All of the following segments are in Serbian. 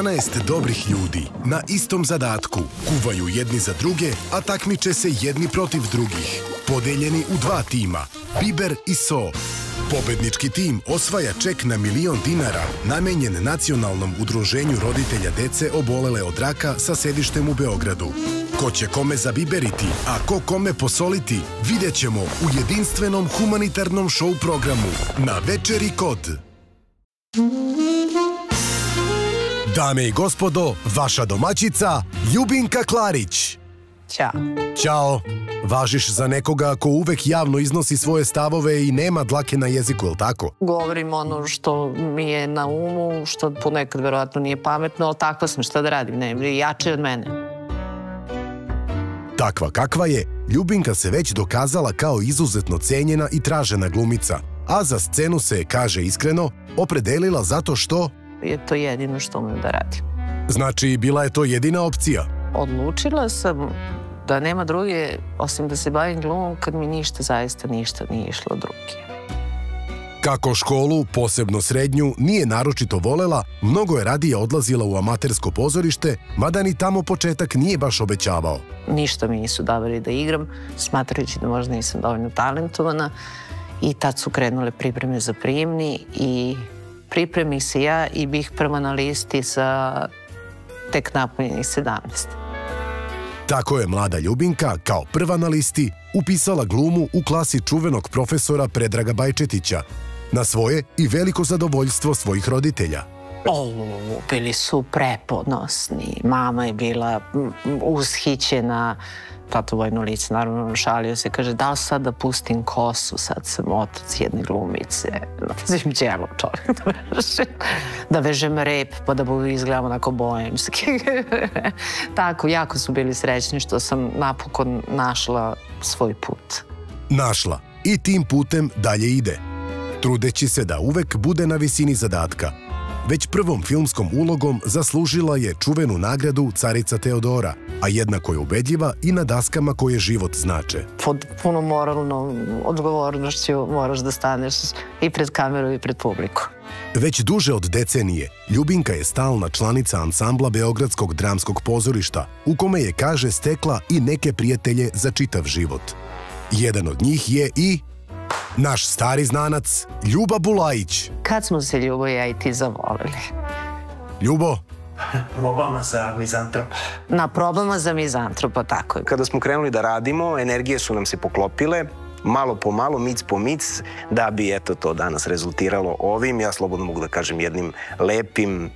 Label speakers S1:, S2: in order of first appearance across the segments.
S1: 12 dobrih ljudi na istom zadatku kuvaju jedni za druge, a takmiče se jedni protiv drugih. Podeljeni u dva tima, Biber i So. Pobednički tim osvaja ček na milion dinara namenjen Nacionalnom udruženju roditelja dece obolele od raka sa sedištem u Beogradu. Ko će kome zabiberiti, a ko kome posoliti, vidjet ćemo u jedinstvenom humanitarnom show programu na Večeri kod. Dame i gospodo, vaša domaćica Ljubinka Klarić.
S2: Ćao.
S1: Ćao. Važiš za nekoga ko uvek javno iznosi svoje stavove i nema dlake na jeziku, je li tako?
S2: Govorim ono što mi je na umu, što ponekad verovatno nije pametno, ali takva sam, šta da radim, ne, jače od mene.
S1: Takva kakva je, Ljubinka se već dokazala kao izuzetno cenjena i tražena glumica, a za scenu se, kaže iskreno, opredelila zato što...
S2: Je to jedino što umem da radim.
S1: Znači, bila je to jedina opcija.
S2: Odlučila sam da nema druge, osim da se bavim glumom, kad mi ništa, zaista ništa nije išlo drugi.
S1: Kako školu, posebno srednju, nije naročito volela, mnogo je radije odlazila u amatersko pozorište, mada ni tamo početak nije baš obećavao.
S2: Ništa mi nisu davali da igram, smatrajući da možda nisam dovoljno talentovana i tad su krenule pripreme za prijemni i pripremi se ja i bih prva na listi sa tek napunjenih 17.
S1: Tako je mlada Ljubinka, kao prva na listi, upisala glumu u klasi čuvenog profesora Predraga Bajčetića, na svoje i veliko zadovoljstvo svojih roditelja.
S2: O, bili su preponosni. Mama je bila ushićena, tato vojno lice, naravno šalio se, kaže da li sad da pustim kosu, sad sam otac jedne glumice, nazivim djelo čovjek da vežem, da vežem rep pa da budu izgledamo onako bojemski. Tako, jako su bili srećni što sam napokon našla svoj put.
S1: Našla i tim putem dalje ide, trudeći se da uvek bude na visini zadatka – Već prvom filmskom ulogom zaslužila je čuvenu nagradu Carica Teodora, a jednako je ubedljiva i na daskama koje život znače.
S2: Pod puno moralnom odgovornošću moraš da staneš i pred kameru i pred publiku.
S1: Već duže od decenije, Ljubinka je stalna članica ansambla Beogradskog dramskog pozorišta, u kome je, kaže, stekla i neke prijatelje za čitav život. Jedan od njih je i naš stari znanac Ljuba Bulajić.
S2: Kad smo se Ljubo i ja i ti zavolili?
S1: Ljubo,
S3: probama za mizantropa.
S2: Na probama za mizantropa, tako je.
S3: Kada smo krenuli da radimo, energije su nam se poklopile, malo po malo, mic po mic, da bi eto to danas rezultiralo ovim, ja slobodno mogu da kažem jednim lepim,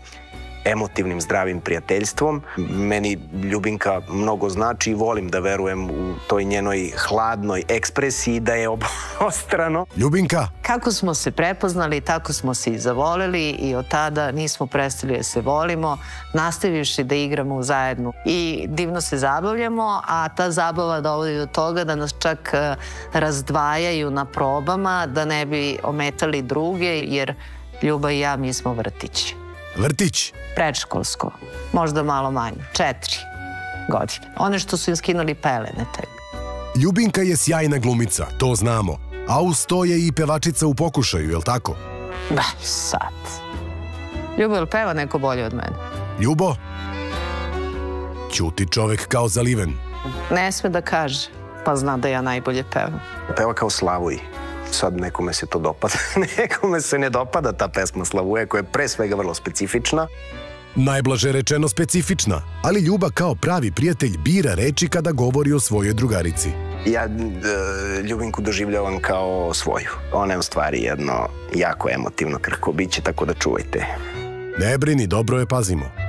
S3: emotivnim, zdravim prijateljstvom. Meni Ljubinka mnogo znači i volim da verujem u toj njenoj hladnoj ekspresiji da je obostrano.
S1: Ljubinka!
S2: Kako smo se prepoznali, tako smo se i zavolili i od tada nismo prestali da se volimo, nastavivši da igramo zajedno i divno se zabavljamo, a ta zabava dovodi do toga da nas čak e, razdvajaju na probama, da ne bi ometali druge, jer Ljuba i ja mi smo vrtići.
S1: Vrtić?
S2: Predškolsko. Možda malo manje. Četiri godine. One što su im skinuli pelene tek.
S1: Ljubinka je sjajna glumica, to znamo. A uz to je i pevačica u pokušaju, je li tako?
S2: Ba, sad. Ljubo, ili peva neko bolje od mene?
S1: Ljubo? Ćuti čovek kao zaliven.
S2: Ne sme da kaže, pa zna da ja najbolje pevam.
S3: Peva kao Slavuj sad nekome se to dopada, nekome se ne dopada ta pesma Slavuje koja je pre svega vrlo specifična.
S1: Najblaže rečeno specifična, ali Ljuba kao pravi prijatelj bira reči kada govori o svojoj drugarici.
S3: Ja e, Ljubinku doživljavam kao svoju. Ona je u stvari jedno jako emotivno krhko biće, tako da čuvajte.
S1: Ne brini, dobro je pazimo.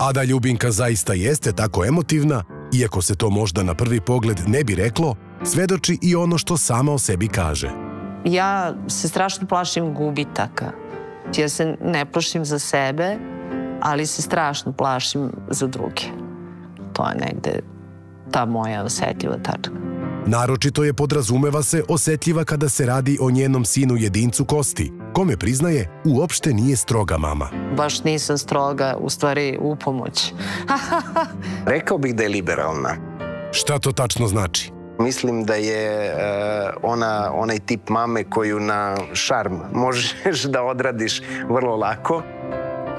S1: A da Ljubinka zaista jeste tako emotivna, iako se to možda na prvi pogled ne bi reklo, svedoči i ono što sama o sebi kaže.
S2: Ja se strašno plašim gubitaka. Ja se ne plašim za sebe, ali se strašno plašim za druge. To je negde ta moja osetljiva tačka.
S1: Naročito je podrazumeva se osetljiva kada se radi o njenom sinu jedincu Kosti, kome priznaje uopšte nije stroga mama.
S2: Baš nisam stroga, u stvari u pomoć.
S3: Rekao bih da je liberalna.
S1: Šta to tačno znači?
S3: Mislim da je e, ona, onaj tip mame koju na šarm možeš da odradiš vrlo lako.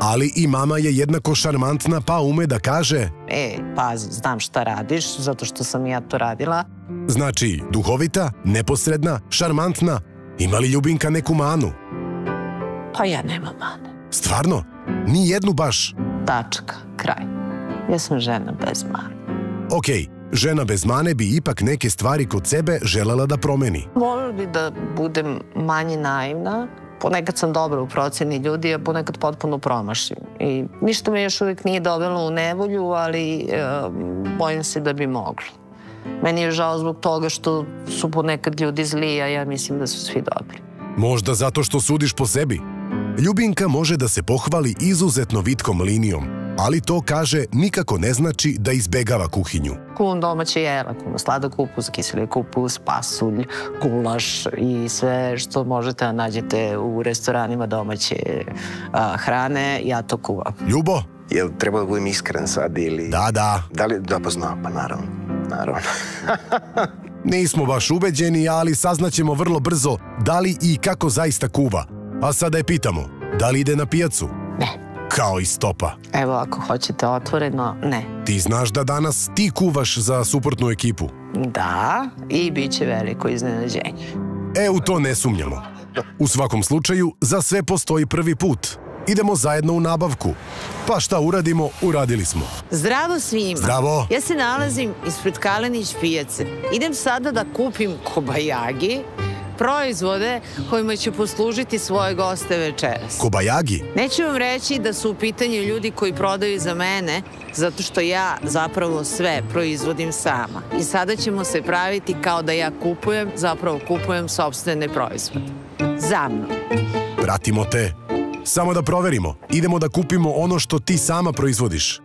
S1: Ali i mama je jednako šarmantna pa ume da kaže
S2: E, pazi, znam šta radiš, zato što sam ja to radila.
S1: Znači, duhovita, neposredna, šarmantna. Ima li Ljubinka neku manu?
S2: Pa ja nemam mane.
S1: Stvarno? Ni jednu baš?
S2: Tačka, kraj. Ja sam žena bez mane.
S1: Okej, žena bez mane bi ipak neke stvari kod sebe želela da promeni.
S2: Volila bi da budem manje naivna. Ponekad sam dobra u proceni ljudi, a ponekad potpuno promašim. I ništa me još uvijek nije dovelo u nevolju, ali e, bojim se da bi moglo. Meni je žao zbog toga što su ponekad ljudi zli, a ja mislim da su svi dobri.
S1: Možda zato što sudiš po sebi. Ljubinka može da se pohvali izuzetno vitkom linijom, ali to kaže nikako ne znači da izbegava kuhinju.
S2: Kuvam domaće jela, kuvam sladak kupus, kiseli kupus, pasulj, gulaš i sve što možete da nađete u restoranima domaće a, hrane, ja to kuvam.
S1: Ljubo?
S3: Jel treba da budem iskren sad ili...
S1: Da, da.
S3: Da li, da pa zna, pa naravno, naravno.
S1: Nismo baš ubeđeni, ali saznaćemo vrlo brzo da li i kako zaista kuva. A sada je pitamo, da li ide na pijacu?
S2: Ne.
S1: Kao i stopa.
S2: Evo, ako hoćete otvoreno, ne.
S1: Ti znaš da danas ti kuvaš za suportnu ekipu.
S2: Da, i bit će veliko iznenađenje.
S1: E, u to ne sumnjamo. U svakom slučaju, za sve postoji prvi put. Idemo zajedno u nabavku. Pa šta uradimo, uradili smo.
S2: Zdravo svima.
S1: Zdravo.
S2: Ja se nalazim ispred Kalenić pijace. Idem sada da kupim kobajagi, proizvode kojima ću poslužiti svoje goste večeras.
S1: Kobajagi?
S2: Neću vam reći da su u pitanju ljudi koji prodaju za mene, zato što ja zapravo sve proizvodim sama. I sada ćemo se praviti kao da ja kupujem, zapravo kupujem sobstvene proizvode. Za mnom.
S1: Pratimo te. Samo da proverimo. Idemo da kupimo ono što ti sama proizvodiš.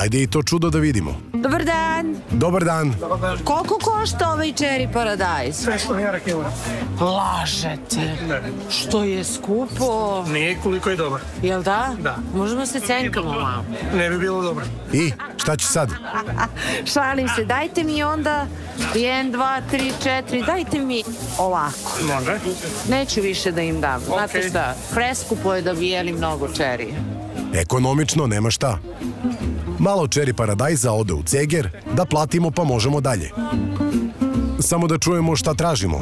S1: Ajde i to čudo da vidimo.
S2: Dobar dan!
S1: Dobar dan.
S2: Koliko košta ovaj cherry paradise?
S4: 500 dinara kilo.
S2: Lažete. Što je skupo?
S4: Nije koliko je dobar.
S2: Jel da?
S4: Da.
S2: Možemo se cenkamo malo.
S4: Ne bi bilo dobro.
S1: I, šta će sad?
S2: Šalim se, dajte mi onda 1, 2, 3, 4, dajte mi ovako.
S4: Može.
S2: Neću više da im dam. Znate
S4: Okej.
S2: šta, preskupo je da bi jeli mnogo čerije.
S1: Ekonomično, nema šta. Malo čeri paradajza ode u ceger, da platimo pa možemo dalje. Samo da čujemo šta tražimo.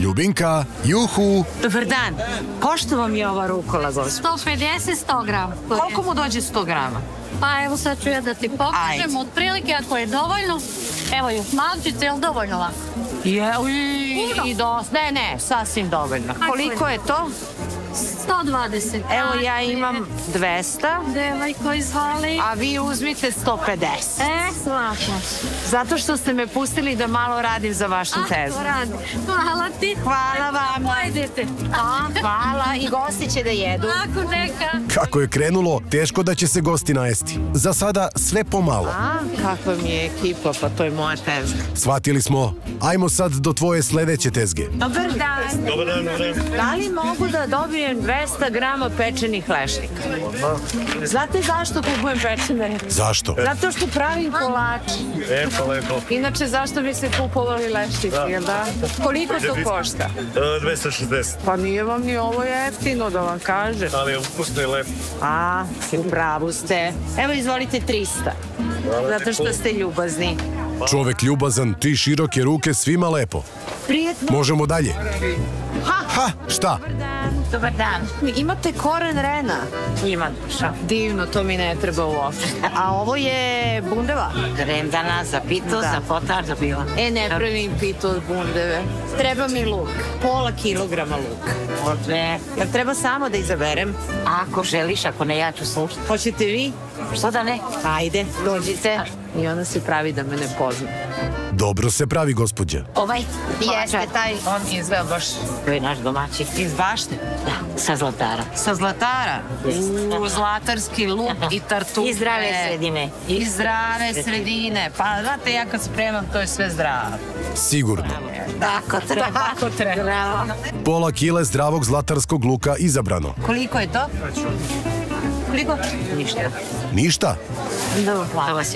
S1: Ljubinka, juhu,
S2: Dobar dan. Košto vam je ova rukola, gospod?
S5: 150, 100 grama.
S2: Koliko mu dođe 100 grama?
S5: Pa evo sad ću ja da ti pokažem, otprilike ako je dovoljno, evo još malčice, je li dovoljno lako?
S2: Je, i, i dosta. Ne, ne, sasvim dovoljno. Koliko je to?
S5: 120.
S2: Evo ja imam 200,
S5: Devojko, izvoli.
S2: a vi uzmite 150.
S5: E, svako.
S2: Zato što ste me pustili da malo radim za vašu
S5: A,
S2: tezu.
S5: to radi. Hvala ti.
S2: Hvala vam.
S5: Pojedete.
S2: A, hvala. I gosti će da jedu.
S5: Ako neka.
S1: kako je krenulo, teško da će se gosti najesti. Za sada sve pomalo.
S2: A, kakva mi je ekipa, pa to je moja tezga.
S1: Shvatili smo, ajmo sad do tvoje sledeće tezge.
S2: Dobar dan.
S4: Dobar dan, dobar dan.
S2: Da li mogu da dobijem 200 grama pečenih lešnika? Znate zašto kupujem pečene?
S1: Zašto?
S2: Zato što pravim kolače.
S4: Lepo, lepo.
S2: Inače, zašto bi se kupovali lešnici, jel da? Koliko to košta?
S4: E, 260.
S2: Pa nije vam ni ovo jeftino, da vam kažem.
S4: Ali je ukusno i lepo.
S2: A, u pravu ste. Evo, izvolite 300. Zato što ste ljubazni.
S1: Čovek ljubazan, ti široke ruke, svima lepo.
S2: Prijetno.
S1: Možemo dalje.
S2: Ha!
S1: Ha, šta?
S2: Dobar dan. Imate koren rena? Imam. Divno, to mi ne treba uopšte. A ovo je bundeva?
S6: Rendana za pitu,
S2: Da.
S6: za potar, za bilo.
S2: E, ne pravim pitu od bundeve. Treba mi luk. Pola kilograma luka.
S6: Može.
S2: Jel treba samo da izaberem?
S6: Ako želiš, ako ne, ja ću slušati.
S2: Hoćete vi?
S6: Što da ne?
S2: Ajde, dođite. I ona se pravi da me ne pozna.
S1: Dobro se pravi, gospođa.
S6: Ovaj?
S2: Jeste taj, on izgleda baš
S6: To je naš domaći.
S2: iz bašte.
S6: Da, sa zlatara.
S2: Sa zlatara. U zlatarski luk i tartufe.
S6: I zdrave sredine.
S2: I zdrave sredine. Pa, znate, ja kad spremam, to je sve zdravo.
S1: Sigurno.
S6: Tako treba.
S2: Tako treba.
S6: Bravo.
S1: Pola kile zdravog zlatarskog luka izabrano.
S2: Koliko je to? Koliko?
S6: Ništa.
S1: Ništa?
S6: Dobro, hvala vas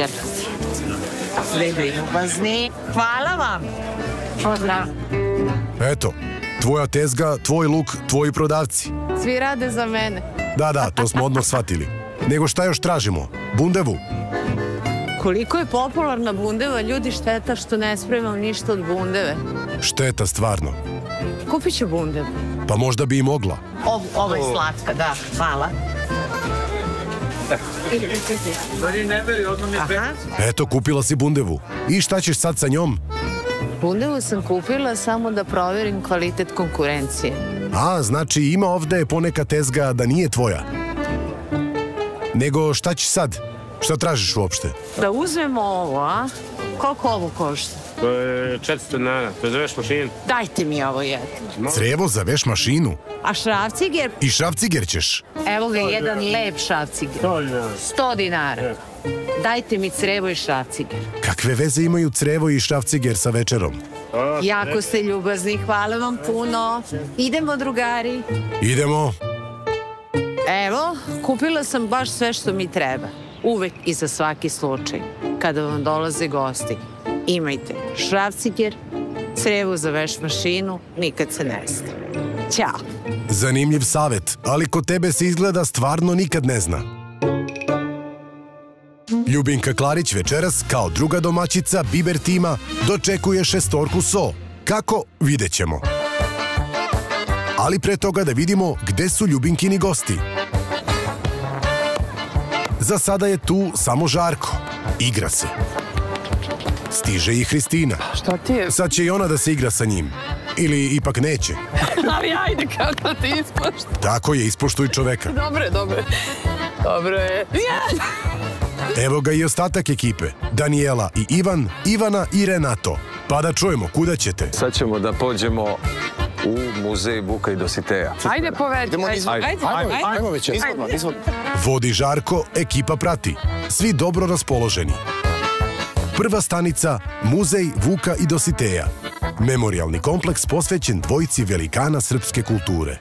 S6: ja. Bebe ljubazni. Hvala vam.
S5: Pozdrav.
S1: Eto, tvoja tezga, tvoj luk, tvoji prodavci.
S2: Svi rade za mene.
S1: Da, da, to smo odmah shvatili. Nego šta još tražimo? Bundevu?
S2: Koliko je popularna bundeva, ljudi šteta što ne spremam ništa od bundeve.
S1: Šteta stvarno.
S2: Kupit ću bundevu.
S1: Pa možda bi i mogla.
S6: Ovo, ovo je slatka, da. Hvala. Aha.
S1: Eto, kupila si bundevu. I šta ćeš sad sa njom?
S2: Bundevu sam kupila samo da proverim kvalitet konkurencije.
S1: A, znači ima ovde poneka tezga da nije tvoja. Nego šta ćeš sad? Šta tražiš uopšte?
S2: Da uzmemo ovo, a? Koliko ovo košta?
S7: To je 400 dinara, to je za veš mašinu.
S2: Dajte mi ovo jedno.
S1: Crevo za veš mašinu.
S2: A šrafciger?
S1: I šrafciger ćeš.
S2: Evo ga jedan lep šrafciger.
S7: To je dinara.
S2: 100 dinara. Dajte mi crevo i šrafciger.
S1: Kakve veze imaju crevo i šrafciger sa večerom?
S2: Jako ste ljubazni, hvala vam puno. Idemo, drugari.
S1: Idemo.
S2: Evo, kupila sam baš sve što mi treba. Uvek i za svaki slučaj. Kada vam dolaze gosti. Imajte šrafciger, crevu za veš mašinu, nikad se ne zna. Ćao.
S1: Zanimljiv savet, ali kod tebe se izgleda stvarno nikad ne zna. Ljubinka Klarić večeras, kao druga domaćica Biber tima, dočekuje šestorku so. Kako? Vidjet ćemo. Ali pre toga da vidimo gde su Ljubinkini gosti. Za sada je tu samo Žarko. Igra se. Stiže i Hristina.
S8: Šta ti je?
S1: Sad će i ona da se igra sa njim. Ili ipak neće.
S8: Ali ajde, kako ti ispošta.
S1: Tako je, ispoštuj čoveka.
S8: Dobro je, dobro je. Dobro je. Ja!
S1: Evo ga i ostatak ekipe. Daniela i Ivan, Ivana i Renato. Pa da čujemo, kuda ćete?
S9: Sad ćemo da pođemo u muzej Buka i Dositeja.
S8: Ajde, povedi. Idemo
S9: Ajde.
S8: Ajde, ajde.
S9: Ajmo već. Izvodno, izvodno.
S1: Vodi Žarko, ekipa prati. Svi dobro raspoloženi. Prva stanica, muzej Vuka i Dositeja. Memorialni kompleks posvećen dvojici velikana srpske kulture.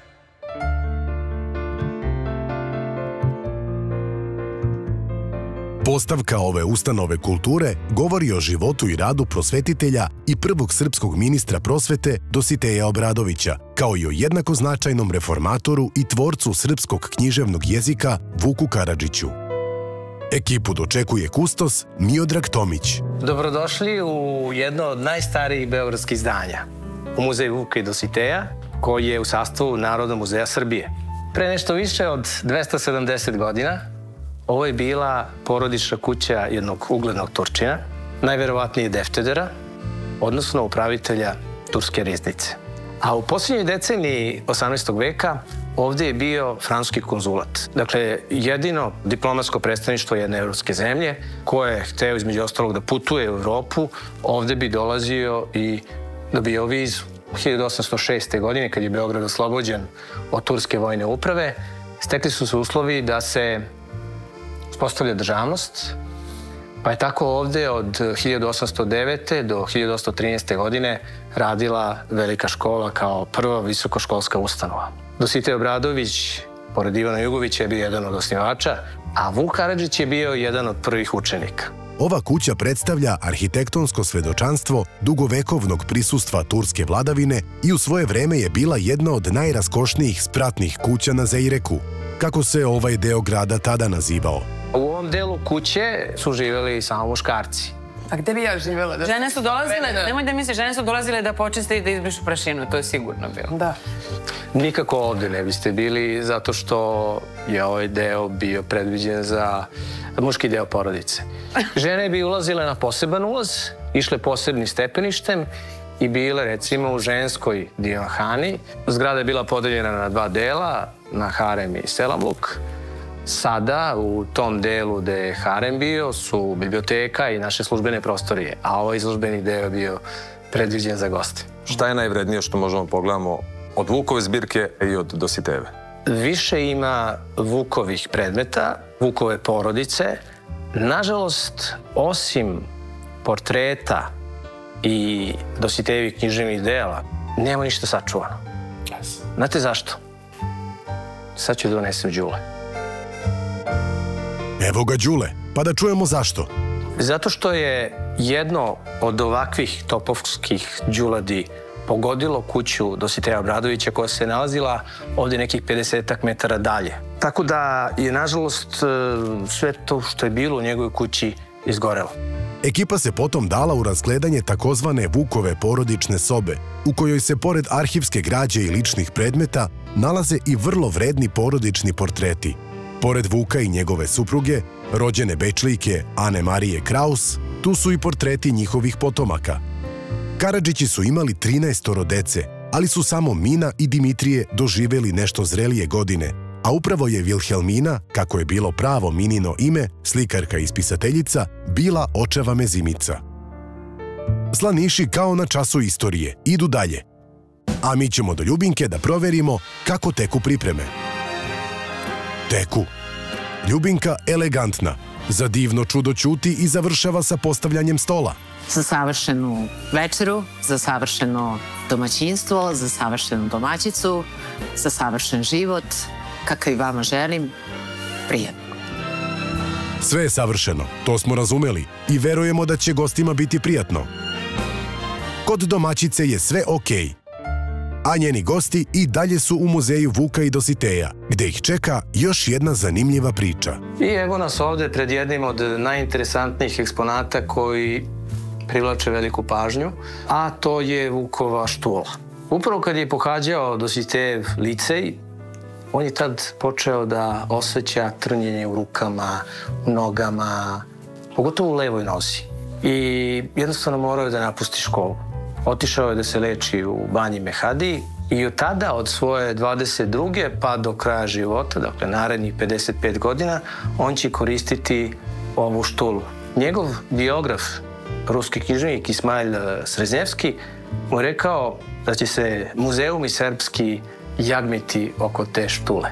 S1: Postavka ove ustanove kulture govori o životu i radu prosvetitelja i prvog srpskog ministra prosvete Dositeja Obradovića, kao i o jednako značajnom reformatoru i tvorcu srpskog književnog jezika Vuku Karadžiću. Ekipu dočekuje kustos Miodrag Tomić.
S10: Dobrodošli u jedno od najstarijih beogradskih zdanja, u muzej Vuka i Dositeja, koji je u sastavu Narodnog muzeja Srbije. Pre nešto više od 270 godina ovo je bila porodična kuća jednog uglednog Turčina, najverovatnije Deftedera, odnosno upravitelja Turske riznice. A u posljednjoj deceniji 18. veka ovde je bio francuski konzulat. Dakle, jedino diplomatsko predstavništvo jedne evropske zemlje koje je hteo između ostalog da putuje u Evropu, ovde bi dolazio i dobio vizu. 1806. godine, kad je Beograd oslobođen od turske vojne uprave, stekli su se uslovi da se uspostavlja državnost, pa je tako ovde od 1809. do 1813. godine radila velika škola kao prva visokoškolska ustanova. Dositej Obradović, pored Ivana Jugovića, je bio jedan od osnivača, a Vuk Karadžić je bio jedan od prvih učenika.
S1: Ova kuća predstavlja arhitektonsko svedočanstvo dugovekovnog prisustva turske vladavine i u svoje vreme je bila jedna od najraskošnijih spratnih kuća na Zeireku, kako se ovaj deo grada tada nazivao.
S10: U ovom delu kuće su živjeli samo muškarci.
S8: A gde bi ja živjela? Da...
S11: Žene su dolazile, nemoj da misliš, žene su dolazile da počiste i da izbrišu prašinu, to je sigurno bilo.
S8: Da.
S10: Nikako ovde ne biste bili zato što je ovaj deo bio predviđen za muški deo porodice. Žene bi ulazile na poseban ulaz, išle posebnim stepeništem i bile recimo u ženskoj divanhani. Zgrada je bila podeljena na dva dela, na harem i selamluk. Sada u tom delu gde je harem bio su biblioteka i naše službene prostorije, a ovaj izložbeni deo je bio predviđen za goste.
S9: Šta je najvrednije što možemo pogledamo od Vukove zbirke i od Dositeve?
S10: Više ima Vukovih predmeta, Vukove porodice. Nažalost, osim portreta i Dositejevih književnih dela, nema ništa sačuvano. Znate zašto? Sad ću da donesem Đule.
S1: Evo ga Đule, pa da čujemo zašto.
S10: Zato što je jedno od ovakvih topovskih džuladi pogodilo kuću Dositeja Obradovića koja se nalazila ovde nekih 50 metara dalje. Tako da je, nažalost, e, sve to što je bilo u njegovoj kući izgorelo.
S1: Ekipa se potom dala u razgledanje takozvane Vukove porodične sobe, u kojoj se pored arhivske građe i ličnih predmeta nalaze i vrlo vredni porodični portreti. Pored Vuka i njegove supruge, rođene bečlijke Ane Marije Kraus, tu su i portreti njihovih potomaka. Karadžići su imali 13 dece, ali su samo Mina i Dimitrije doživeli nešto zrelije godine, a upravo je Vilhelmina, kako je bilo pravo Minino ime, slikarka i spisateljica, bila očeva mezimica. Slaniši kao na času istorije idu dalje, a mi ćemo do Ljubinke da proverimo kako teku pripreme. Teku. Ljubinka elegantna, za divno čudo ćuti i završava sa postavljanjem stola.
S2: Za savršenu večeru, za savršeno domaćinstvo, za savršenu domaćicu, za savršen život, kakav i vama želim, prijatno.
S1: Sve je savršeno, to smo razumeli i verujemo da će gostima biti prijatno. Kod domaćice je sve okej, a njeni gosti i dalje su u muzeju Vuka i Dositeja, gde ih čeka još jedna zanimljiva priča.
S10: I evo nas ovde pred jednim od najinteresantnijih eksponata koji privlače veliku pažnju, a to je Vukova štula. Upravo kad je pohađao Dositejev licej, on je tad počeo da osjeća trnjenje u rukama, u nogama, pogotovo u levoj nozi. I jednostavno morao je da napusti školu. Otišao je da se leči u banji Mehadi i od tada, od svoje 22. pa do kraja života, dakle narednih 55 godina, on će koristiti ovu štulu. Njegov biograf, ruski književnik Ismail Sreznjevski, mu je rekao da će se muzeum i srpski jagmiti oko te štule.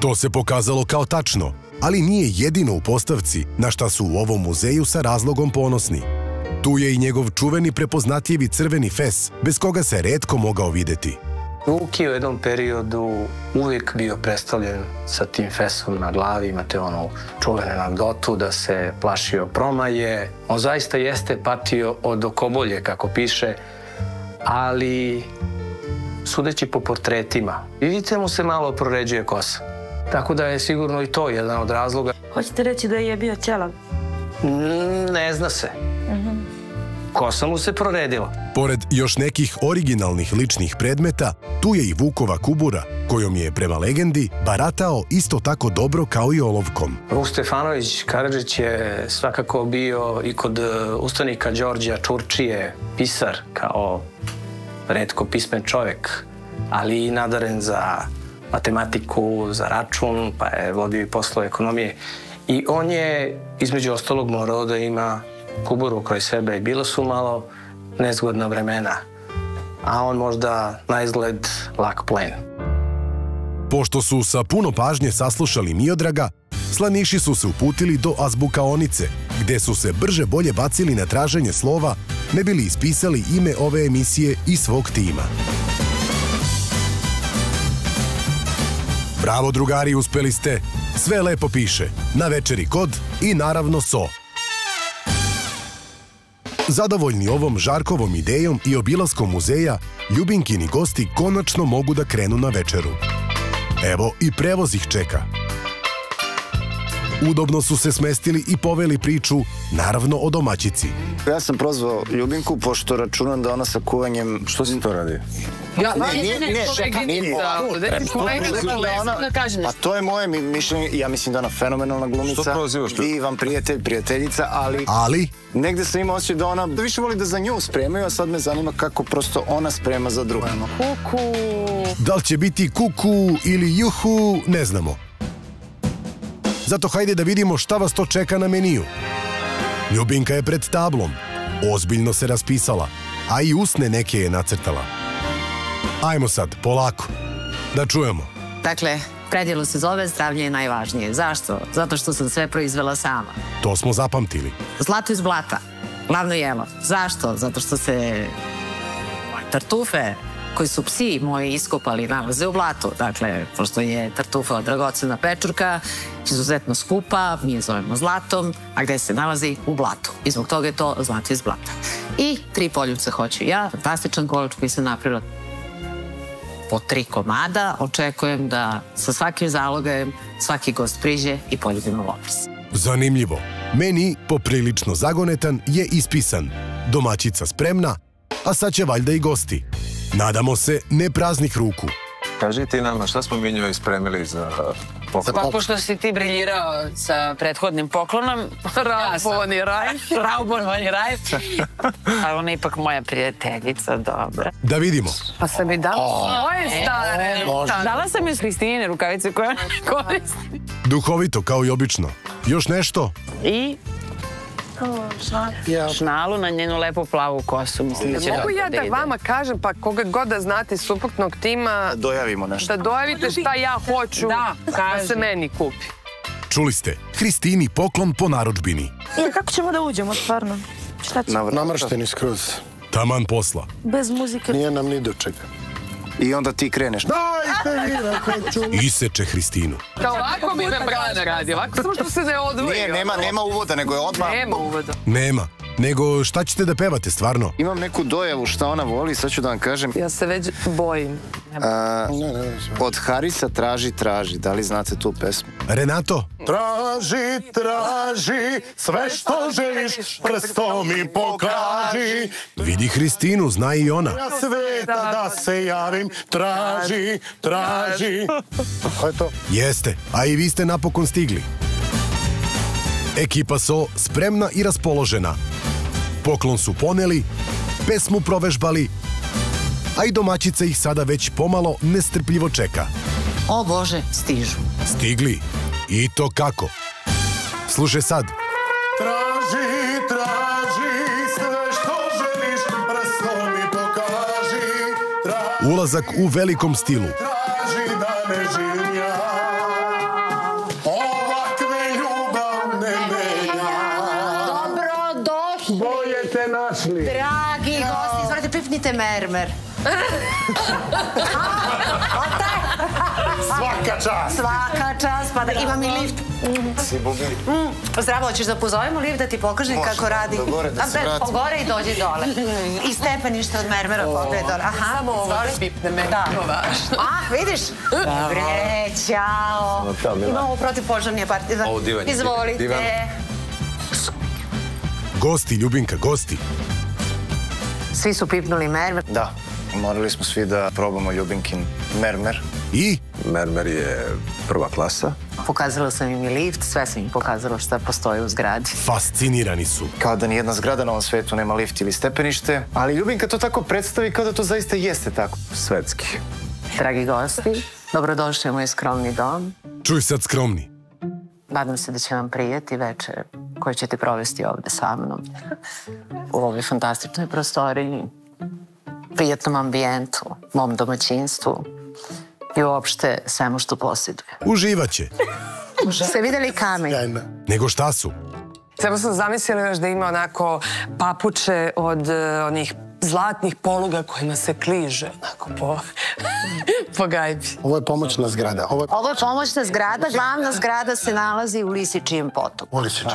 S1: To se pokazalo kao tačno, ali nije jedino u postavci na šta su u ovom muzeju sa razlogom ponosni. Tu je i njegov čuveni prepoznatljivi crveni fes, bez koga se redko mogao videti.
S10: Vuk je u jednom periodu uvijek bio predstavljen sa tim fesom na glavi. Imate onu čuvenu anegdotu da se plašio promaje. On zaista jeste patio od okobolje, kako piše, ali sudeći po portretima, vidite mu se malo proređuje kosa. Tako da je sigurno i to jedan od razloga.
S12: Hoćete reći da je bio ćelav?
S10: Ne zna se. Kosa mu se proredila.
S1: Pored još nekih originalnih ličnih predmeta, tu je i Vukova kubura, kojom je, prema legendi, baratao isto tako dobro kao i olovkom.
S10: Vuk Stefanović Karadžić je svakako bio i kod e, ustanika Đorđa Čurčije pisar kao redko pismen čovek, ali i nadaren za matematiku, za račun, pa je vodio i poslove ekonomije. I on je, između ostalog, morao da ima kuburu kroj sebe i bilo su malo nezgodna vremena, a on možda na izgled lak plen.
S1: Pošto su sa puno pažnje saslušali Miodraga, slaniši su se uputili do azbukaonice, gde su se brže bolje bacili na traženje slova, ne bili ispisali ime ove emisije i svog tima. Bravo drugari, uspeli ste. Sve lepo piše. Na večeri kod i naravno so. Zadovoljni ovom Žarkovom idejom i obilaskom muzeja, Ljubinkini gosti konačno mogu da krenu na večeru. Evo i prevoz ih čeka. Udobno su se smestili i poveli priču, naravno o domaćici.
S13: Ja sam prozvao Ljubinku, pošto računam da ona sa kuvanjem...
S9: Što si to radi?
S8: Ja,
S13: ne, ne, ne, Pa to je moje mišljenje, ja mislim da ona fenomenalna glumica.
S9: Što prozivaš?
S13: I vam prijatelj, prijateljica, ali...
S1: Ali?
S13: Negde sam imao osjećaj da ona da više voli da za nju spremaju, a sad me zanima kako prosto ona sprema za drugu.
S8: Kuku!
S1: Da li će biti kuku ili juhu, ne znamo. Zato hajde da vidimo šta vas to čeka na meniju. Ljubinka je pred tablom. Ozbiljno se raspisala, a i usne neke je nacrtala. Ajmo sad, polako. Da čujemo.
S2: Dakle, predjelo se zove zdravlje je najvažnije. Zašto? Zato što sam sve proizvela sama.
S1: To smo zapamtili.
S2: Zlato iz blata. Glavno jelo. Zašto? Zato što se tartufe koji su psi moji iskopali nalaze u blatu. Dakle, pošto je tartufa dragocena pečurka, izuzetno skupa, mi je zovemo zlatom, a gde se nalazi? U blatu. I zbog toga je to zlato iz blata. I tri poljubca hoću ja, fantastičan kolač koji sam napravila po tri komada. Očekujem da sa svakim zalogajem svaki gost priđe i poljubimo opis.
S1: Zanimljivo. Meni, poprilično zagonetan, je ispisan. Domaćica spremna, a sad će valjda i gosti. Nadamo se ne praznih ruku.
S9: Kaži ti nama šta smo mi njoj spremili za poklon.
S11: Pa pošto si ti briljirao sa prethodnim poklonom...
S8: Raubovani raj.
S11: Raubovani raj. A ona je ipak moja prijateljica, dobra.
S1: Da vidimo.
S11: Pa sam mi dala svoje
S8: E,
S11: stare.
S8: može.
S11: Dala sam joj Hristine rukavice koje ona koristi.
S1: Duhovito, kao i obično. Još nešto?
S11: I šnalu na njenu lepu plavu kosu. Mislim da će
S8: Mogu ja da
S11: ide.
S8: vama kažem, pa koga god da znate iz suprotnog tima,
S13: Dojavimo nešto.
S8: da dojavite šta ja hoću
S11: Da,
S8: da se meni kupi.
S1: Čuli ste, Hristini poklon po naručbini.
S12: I kako ćemo da uđemo, stvarno? Šta?
S13: Namršteni skroz.
S1: Taman posla.
S12: Bez muzike.
S13: Nije nam ni do čega. I onda ti kreneš. Dajte vi na.
S1: Iseče Hristinu.
S8: Da ovako mi membrana radi, ovako samo što se ne odvoji.
S13: Nije, nema, nema uvoda, nego je odmah...
S8: Nema uvoda.
S1: Nema. Nego šta ćete da pevate, stvarno?
S13: Imam neku dojavu šta ona voli, sad ću da vam kažem.
S8: Ja se već bojim.
S13: A, od Harisa traži, traži. Da li znate tu pesmu?
S1: Renato?
S14: Traži, traži, sve što želiš, prstom mi pokaži.
S1: Vidi Hristinu, zna i ona.
S14: Ja sveta da se javim, traži, traži. Ko je to?
S1: Jeste, a i vi ste napokon stigli. Ekipa So spremna i raspoložena. Poklon su poneli, pesmu provežbali, a i domaćica ih sada već pomalo nestrpljivo čeka.
S2: O Bože, stižu.
S1: Stigli. I to kako? Slušaj sad.
S14: Traži, traži, sve što želiš, prstom mi pokaži. Traži,
S1: Ulazak u velikom stilu.
S14: traži da ne živim Bolje te našli.
S2: Dragi gosti, izvolite pipnite mermer.
S14: Svaka čast.
S2: Svaka čast, pa da imam i lift.
S13: Si bubi.
S2: Mm, Zdravo, hoćeš da pozovemo lift da ti pokažem
S13: Može,
S2: kako radi?
S13: do gore da
S2: A,
S13: se
S2: be,
S13: vratimo.
S2: Pogore i dođi dole. I stepenište od mermera pogledaj dole. Aha,
S8: Samo ovo da pipne meni,
S2: Da.
S8: to važno.
S2: A, vidiš? Bre, ćao.
S9: Samo tamo, Milana.
S2: Imamo protiv požarnije partije.
S9: Ovo divan je,
S2: Izvolite.
S9: divan.
S1: Gosti, Ljubinka, gosti.
S2: Svi su pipnuli mermer.
S13: Da, morali smo svi da probamo Ljubinkin mermer.
S1: I?
S9: Mermer je prva klasa.
S2: Pokazala sam im i lift, sve sam im pokazala šta postoji u zgradi.
S1: Fascinirani su.
S13: Kao da nijedna zgrada na ovom svetu nema lift ili stepenište, ali Ljubinka to tako predstavi kao da to zaista jeste tako.
S9: Svetski.
S2: Dragi gosti, dobrodošli u moj skromni dom.
S1: Čuj sad skromni.
S2: Nadam se da će vam prijeti večer koju ćete provesti ovde sa mnom. U ovoj fantastičnoj prostoriji, prijatnom ambijentu, mom domaćinstvu i uopšte svemu što posjeduje.
S1: Uživaće.
S2: Ste videli kamen?
S1: Nego šta su?
S8: Samo sam zamislila još da ima onako papuče od eh, onih zlatnih poluga kojima se kliže onako po, po gajbi.
S14: Ovo je pomoćna zgrada. Ovo je
S2: Ovo je pomoćna zgrada, glavna zgrada se nalazi u Lisičijem potoku.
S14: Ulisić.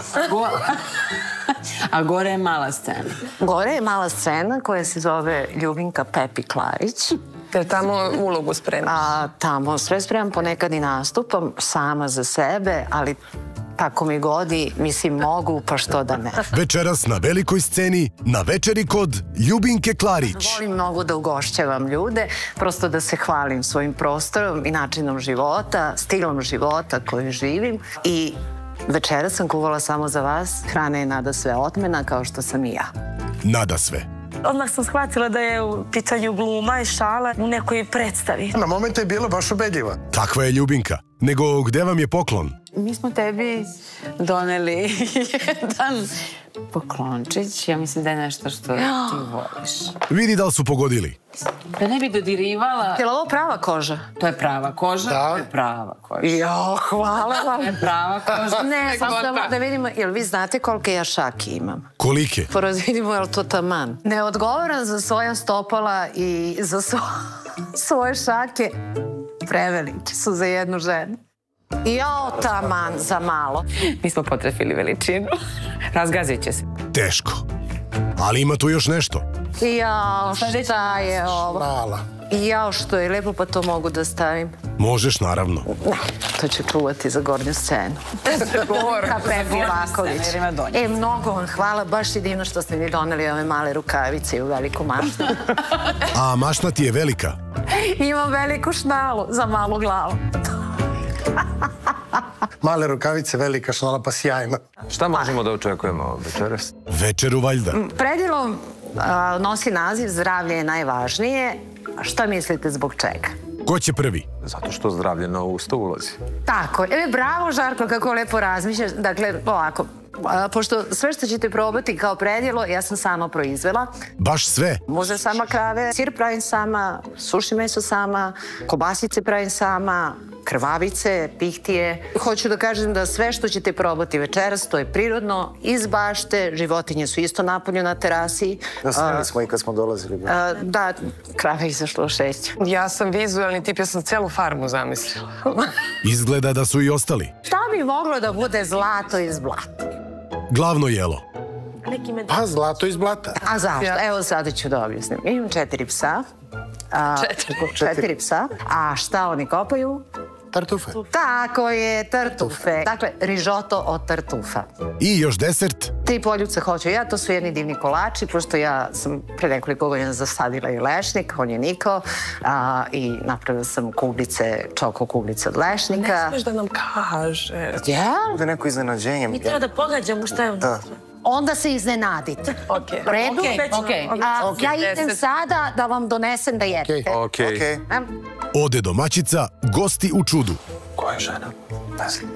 S11: A gore je mala scena.
S2: Gore je mala scena koja se zove Ljubinka Pepi Klarić.
S8: Jer tamo ulogu sprema.
S2: A tamo sve spremam, ponekad i nastupam sama za sebe, ali tako mi godi, mislim mogu, pa što da ne.
S1: Večeras na velikoj sceni, na večeri kod Ljubinke Klarić.
S2: Volim mnogo da ugošćavam ljude, prosto da se hvalim svojim prostorom i načinom života, stilom života koju živim i večera sam kuvala samo za vas. Hrana je nada sve otmena kao što sam i ja.
S1: Nada sve.
S12: Odmah sam shvatila da je u pitanju gluma i šala u nekoj predstavi.
S14: Na momente je bila baš ubedljiva.
S1: Takva je Ljubinka. Nego gde vam je poklon?
S2: mi smo tebi doneli jedan poklončić. Ja mislim da je nešto što ti voliš.
S1: Vidi da li su pogodili.
S11: Da ne bi dodirivala...
S2: Je li ovo prava koža?
S11: To je prava koža.
S14: Da.
S11: To je prava koža.
S2: Jo, hvala vam.
S11: To je prava koža.
S2: Ne, samo da, da vidimo, jel vi znate kolike ja šake imam?
S1: Kolike?
S2: Poraz vidimo je li to taman. Ne odgovoram za svoja stopala i za svo, svoje šake. Prevelike su za jednu ženu. Jo, taman, za malo.
S11: Mi smo potrefili veličinu. Razgazit će se.
S1: Teško. Ali ima tu još nešto.
S2: Jao, šta je ovo?
S14: Mala.
S2: Jao, što je lepo, pa to mogu da stavim.
S1: Možeš, naravno.
S2: To ću čuvati za gornju scenu. Ka Pepi Laković. E, mnogo vam hvala, baš je divno što ste mi doneli ove male rukavice i u veliku mašnu.
S1: A mašna ti je velika.
S2: Imam veliku šnalu za malu glavu.
S14: Male rukavice, velika šnala, pa sjajna.
S9: Šta možemo da očekujemo večeras?
S1: Večeru valjda.
S2: Predilo a, nosi naziv Zdravlje je najvažnije. A Šta mislite zbog čega?
S1: Ko će prvi?
S9: Zato što zdravlje na usta ulazi.
S2: Tako, e, bravo Žarko, kako lepo razmišljaš. Dakle, ovako, a, pošto sve što ćete probati kao predjelo, ja sam sama proizvela.
S1: Baš sve.
S2: Može sama krave, sir pravim sama, suši meso sama, kobasice pravim sama, krvavice, pihtije. Hoću da kažem da sve što ćete probati večeras, to je prirodno, iz bašte, životinje su isto napolju na terasi.
S13: Da, sneli smo i kad smo dolazili.
S2: A, da, krava je izašla u šeću.
S8: Ja sam vizualni tip, ja sam celu farmu zamislila.
S1: Izgleda da su i ostali.
S2: Šta bi moglo da bude zlato iz blata?
S1: Glavno jelo.
S14: Pa zlato iz blata.
S2: A zašto? Evo sada ću da objasnim. Imam četiri psa. A,
S8: Četiri.
S2: četiri psa. A šta oni kopaju?
S14: Tartufe.
S2: Tako je, tartufe. Dakle, rižoto od tartufa.
S1: I još desert.
S2: Tri poljuce hoću ja, to su jedni divni kolači, pošto ja sam pre nekoliko godina zasadila i lešnik, on je Niko, a, i napravila sam kuglice, čoko kuglice od lešnika.
S8: Ne smiješ da nam kaže.
S2: Ja?
S13: Bude neko iznenađenje.
S12: Mi treba da pogađamo šta je unutra.
S2: Onda se iznenadite.
S8: Ok.
S2: U redu?
S12: Ok, ok.
S2: A,
S8: Ok.
S2: ja idem sada da vam donesem da jedete.
S9: Okej.
S13: Okej.
S2: Em,
S1: Ode domaćica, gosti u čudu.
S13: Koja žena? Ne znam.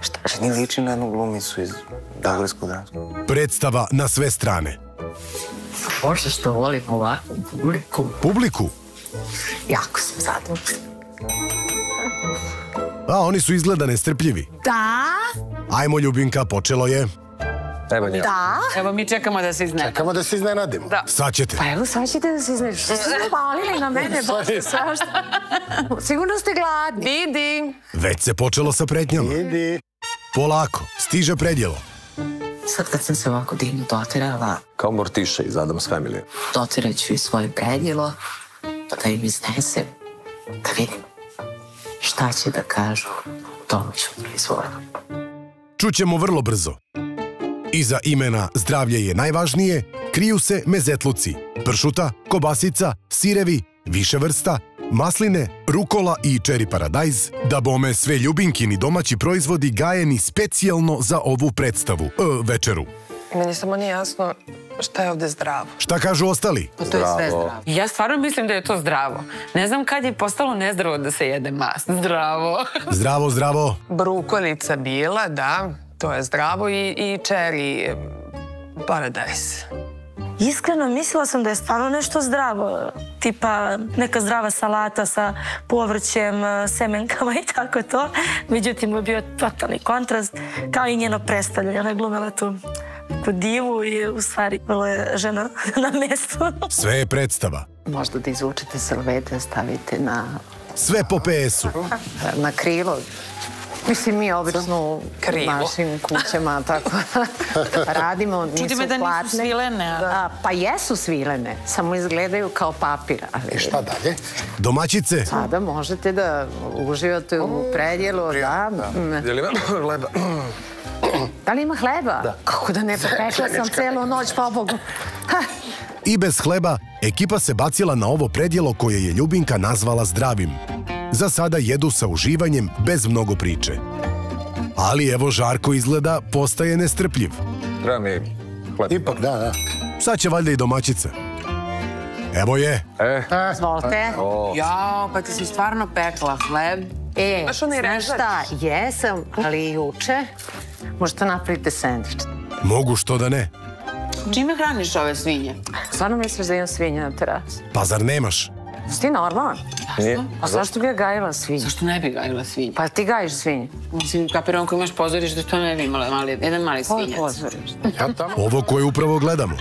S13: Šta? Ni liči na jednu glumicu iz Beogradskog dramskog.
S1: Predstava na sve strane.
S15: Bože što volim ovakvu publiku.
S1: Publiku.
S2: Jako sam zadovoljna.
S1: A oni su izgleda nestrpljivi.
S2: Da,
S1: Ajmo, Ljubinka, počelo je.
S9: Evo njega.
S2: da.
S11: Evo mi čekamo da se iznenamo.
S14: Čekamo da se iznenadimo.
S8: Da.
S1: Sad ćete.
S2: Pa evo sad ćete da se izneš. Što ste spalili na mene, bože, svašta. Sigurno ste gladni.
S8: Vidi.
S1: Već se počelo sa pretnjama.
S14: Idi.
S1: Polako, stiže predjelo.
S15: Sad kad sam se ovako divno dotirala,
S9: Kao Mortiša iz Adams Family.
S15: dotirat ću i svoje predjelo, pa da im iznesem, da vidim šta će da kažu domaću proizvodu.
S1: Čućemo vrlo brzo. Iza imena zdravlje je najvažnije, kriju se mezetluci, pršuta, kobasica, sirevi, više vrsta, masline, rukola i čeri paradajz, da bome sve ljubinkini domaći proizvodi gajeni specijalno za ovu predstavu, e, večeru.
S8: Meni samo nije jasno šta je ovde zdravo.
S1: Šta kažu ostali?
S11: Pa to je sve zdravo. Ja stvarno mislim da je to zdravo. Ne znam kad je postalo nezdravo da se jede mast. Zdravo.
S1: Zdravo, zdravo.
S8: Brukolica bila, da, to je zdravo i, i čeri paradajz.
S12: Iskreno, mislila sam da je stvarno nešto zdravo. Tipa neka zdrava salata sa povrćem, semenkama i tako to. Međutim, je bio totalni kontrast, kao i njeno predstavljanje. Ona je glumila tu neku divu i u stvari vrlo je žena na mestu.
S1: Sve je predstava.
S2: Možda da izvučete salvete, stavite na,
S1: Sve po PS-u.
S2: na krilo. Mislim, mi obično u
S8: Krivo.
S2: našim kućama tako radimo,
S11: Čudi me da nisu
S2: platne.
S11: svilene, a-
S2: A, pa jesu svilene, samo izgledaju kao papir. Ali
S14: Šta dalje?
S1: Domaćice,
S2: sada možete da uživate u predjelu. Da, mm.
S9: Je li ima gleba?
S2: da li ima hleba? Da. Kako da ne popekla sam celu noć, pobogu. Ha,
S1: i bez hleba, ekipa se bacila na ovo predjelo koje je Ljubinka nazvala zdravim. Za sada jedu sa uživanjem bez mnogo priče. Ali evo Žarko izgleda postaje nestrpljiv.
S9: Treba mi hleb.
S14: Ipak, da, da.
S1: Sad će valjda i domaćica. Evo je.
S9: E,
S2: Izvolite.
S9: o,
S11: Jao, pa ti si stvarno pekla hleb.
S16: E,
S8: Znaš onaj
S16: znaš
S8: rezač?
S16: šta, jesam, ali juče možete napravite sandvič.
S1: Mogu što da ne.
S11: Čime hraniš ove svinje?
S16: Stvarno misliš da imam svinje na terasi?
S1: Pa zar nemaš?
S16: Si ti normalan?
S9: Nije.
S16: A zašto bi ja gajila svinje?
S11: Zašto ne bi gajila svinje?
S16: Pa ti gajiš svinje.
S11: Mislim, kapiram ako imaš pozorište, što ne bi imala mali, jedan mali
S16: Koje
S11: svinjac.
S16: pozorište?
S14: Ja tamo,
S1: Ovo koje upravo gledamo.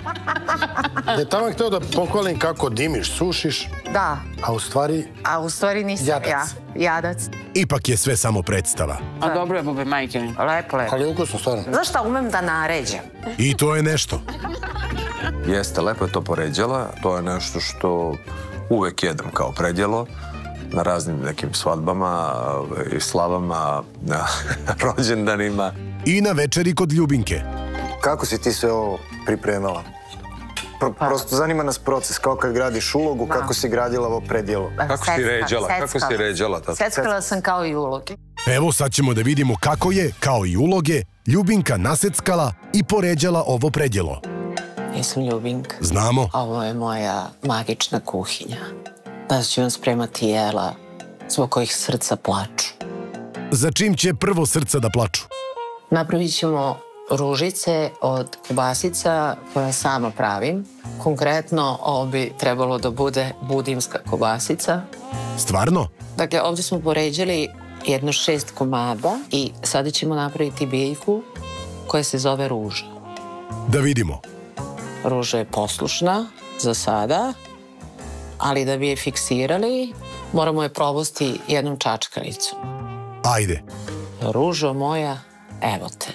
S14: ne, tamo je hteo da pohvalim kako dimiš, sušiš,
S16: Da,
S14: a u stvari
S16: a u stvari nisam
S14: Jadac.
S16: ja. Jadac.
S1: Ipak je sve samo predstava.
S11: A dobro je, bube, majke mi.
S16: Lepo, lepo.
S14: ali je ukusno, stvarno.
S16: Znaš šta, umem da naređem.
S1: I to je nešto.
S9: Jeste, lepo je to poređala. To je nešto što uvek jedem kao predjelo na raznim nekim svadbama i slavama, na rođendanima.
S1: I na večeri kod Ljubinke.
S13: Kako si ti sve ovo pripremala? Pro, prosto zanima nas proces, kao kad gradiš ulogu, kako si gradila ovo predjelo.
S9: Kako si ređala? Kako si ređala?
S16: Seckala sam kao i uloge.
S1: Evo sad ćemo da vidimo kako je, kao i uloge, Ljubinka naseckala i poređala ovo predjelo.
S2: Jesam Ljubinka.
S1: Znamo.
S2: Ovo je moja magična kuhinja. Danas ću vam spremati jela zbog kojih srca plaču.
S1: Za čim će prvo srca da plaču?
S2: Napravit ćemo ružice od kobasica koje sama pravim. Konkretno ovo bi trebalo da bude budimska kobasica.
S1: Stvarno?
S2: Dakle, ovdje smo poređali jedno šest komada i sada ćemo napraviti biljku koja se zove ruža.
S1: Da vidimo.
S2: Ruža je poslušna za sada, ali da bi je fiksirali, moramo je probusti jednom čačkalicom.
S1: Ajde.
S2: Ružo moja, evo te.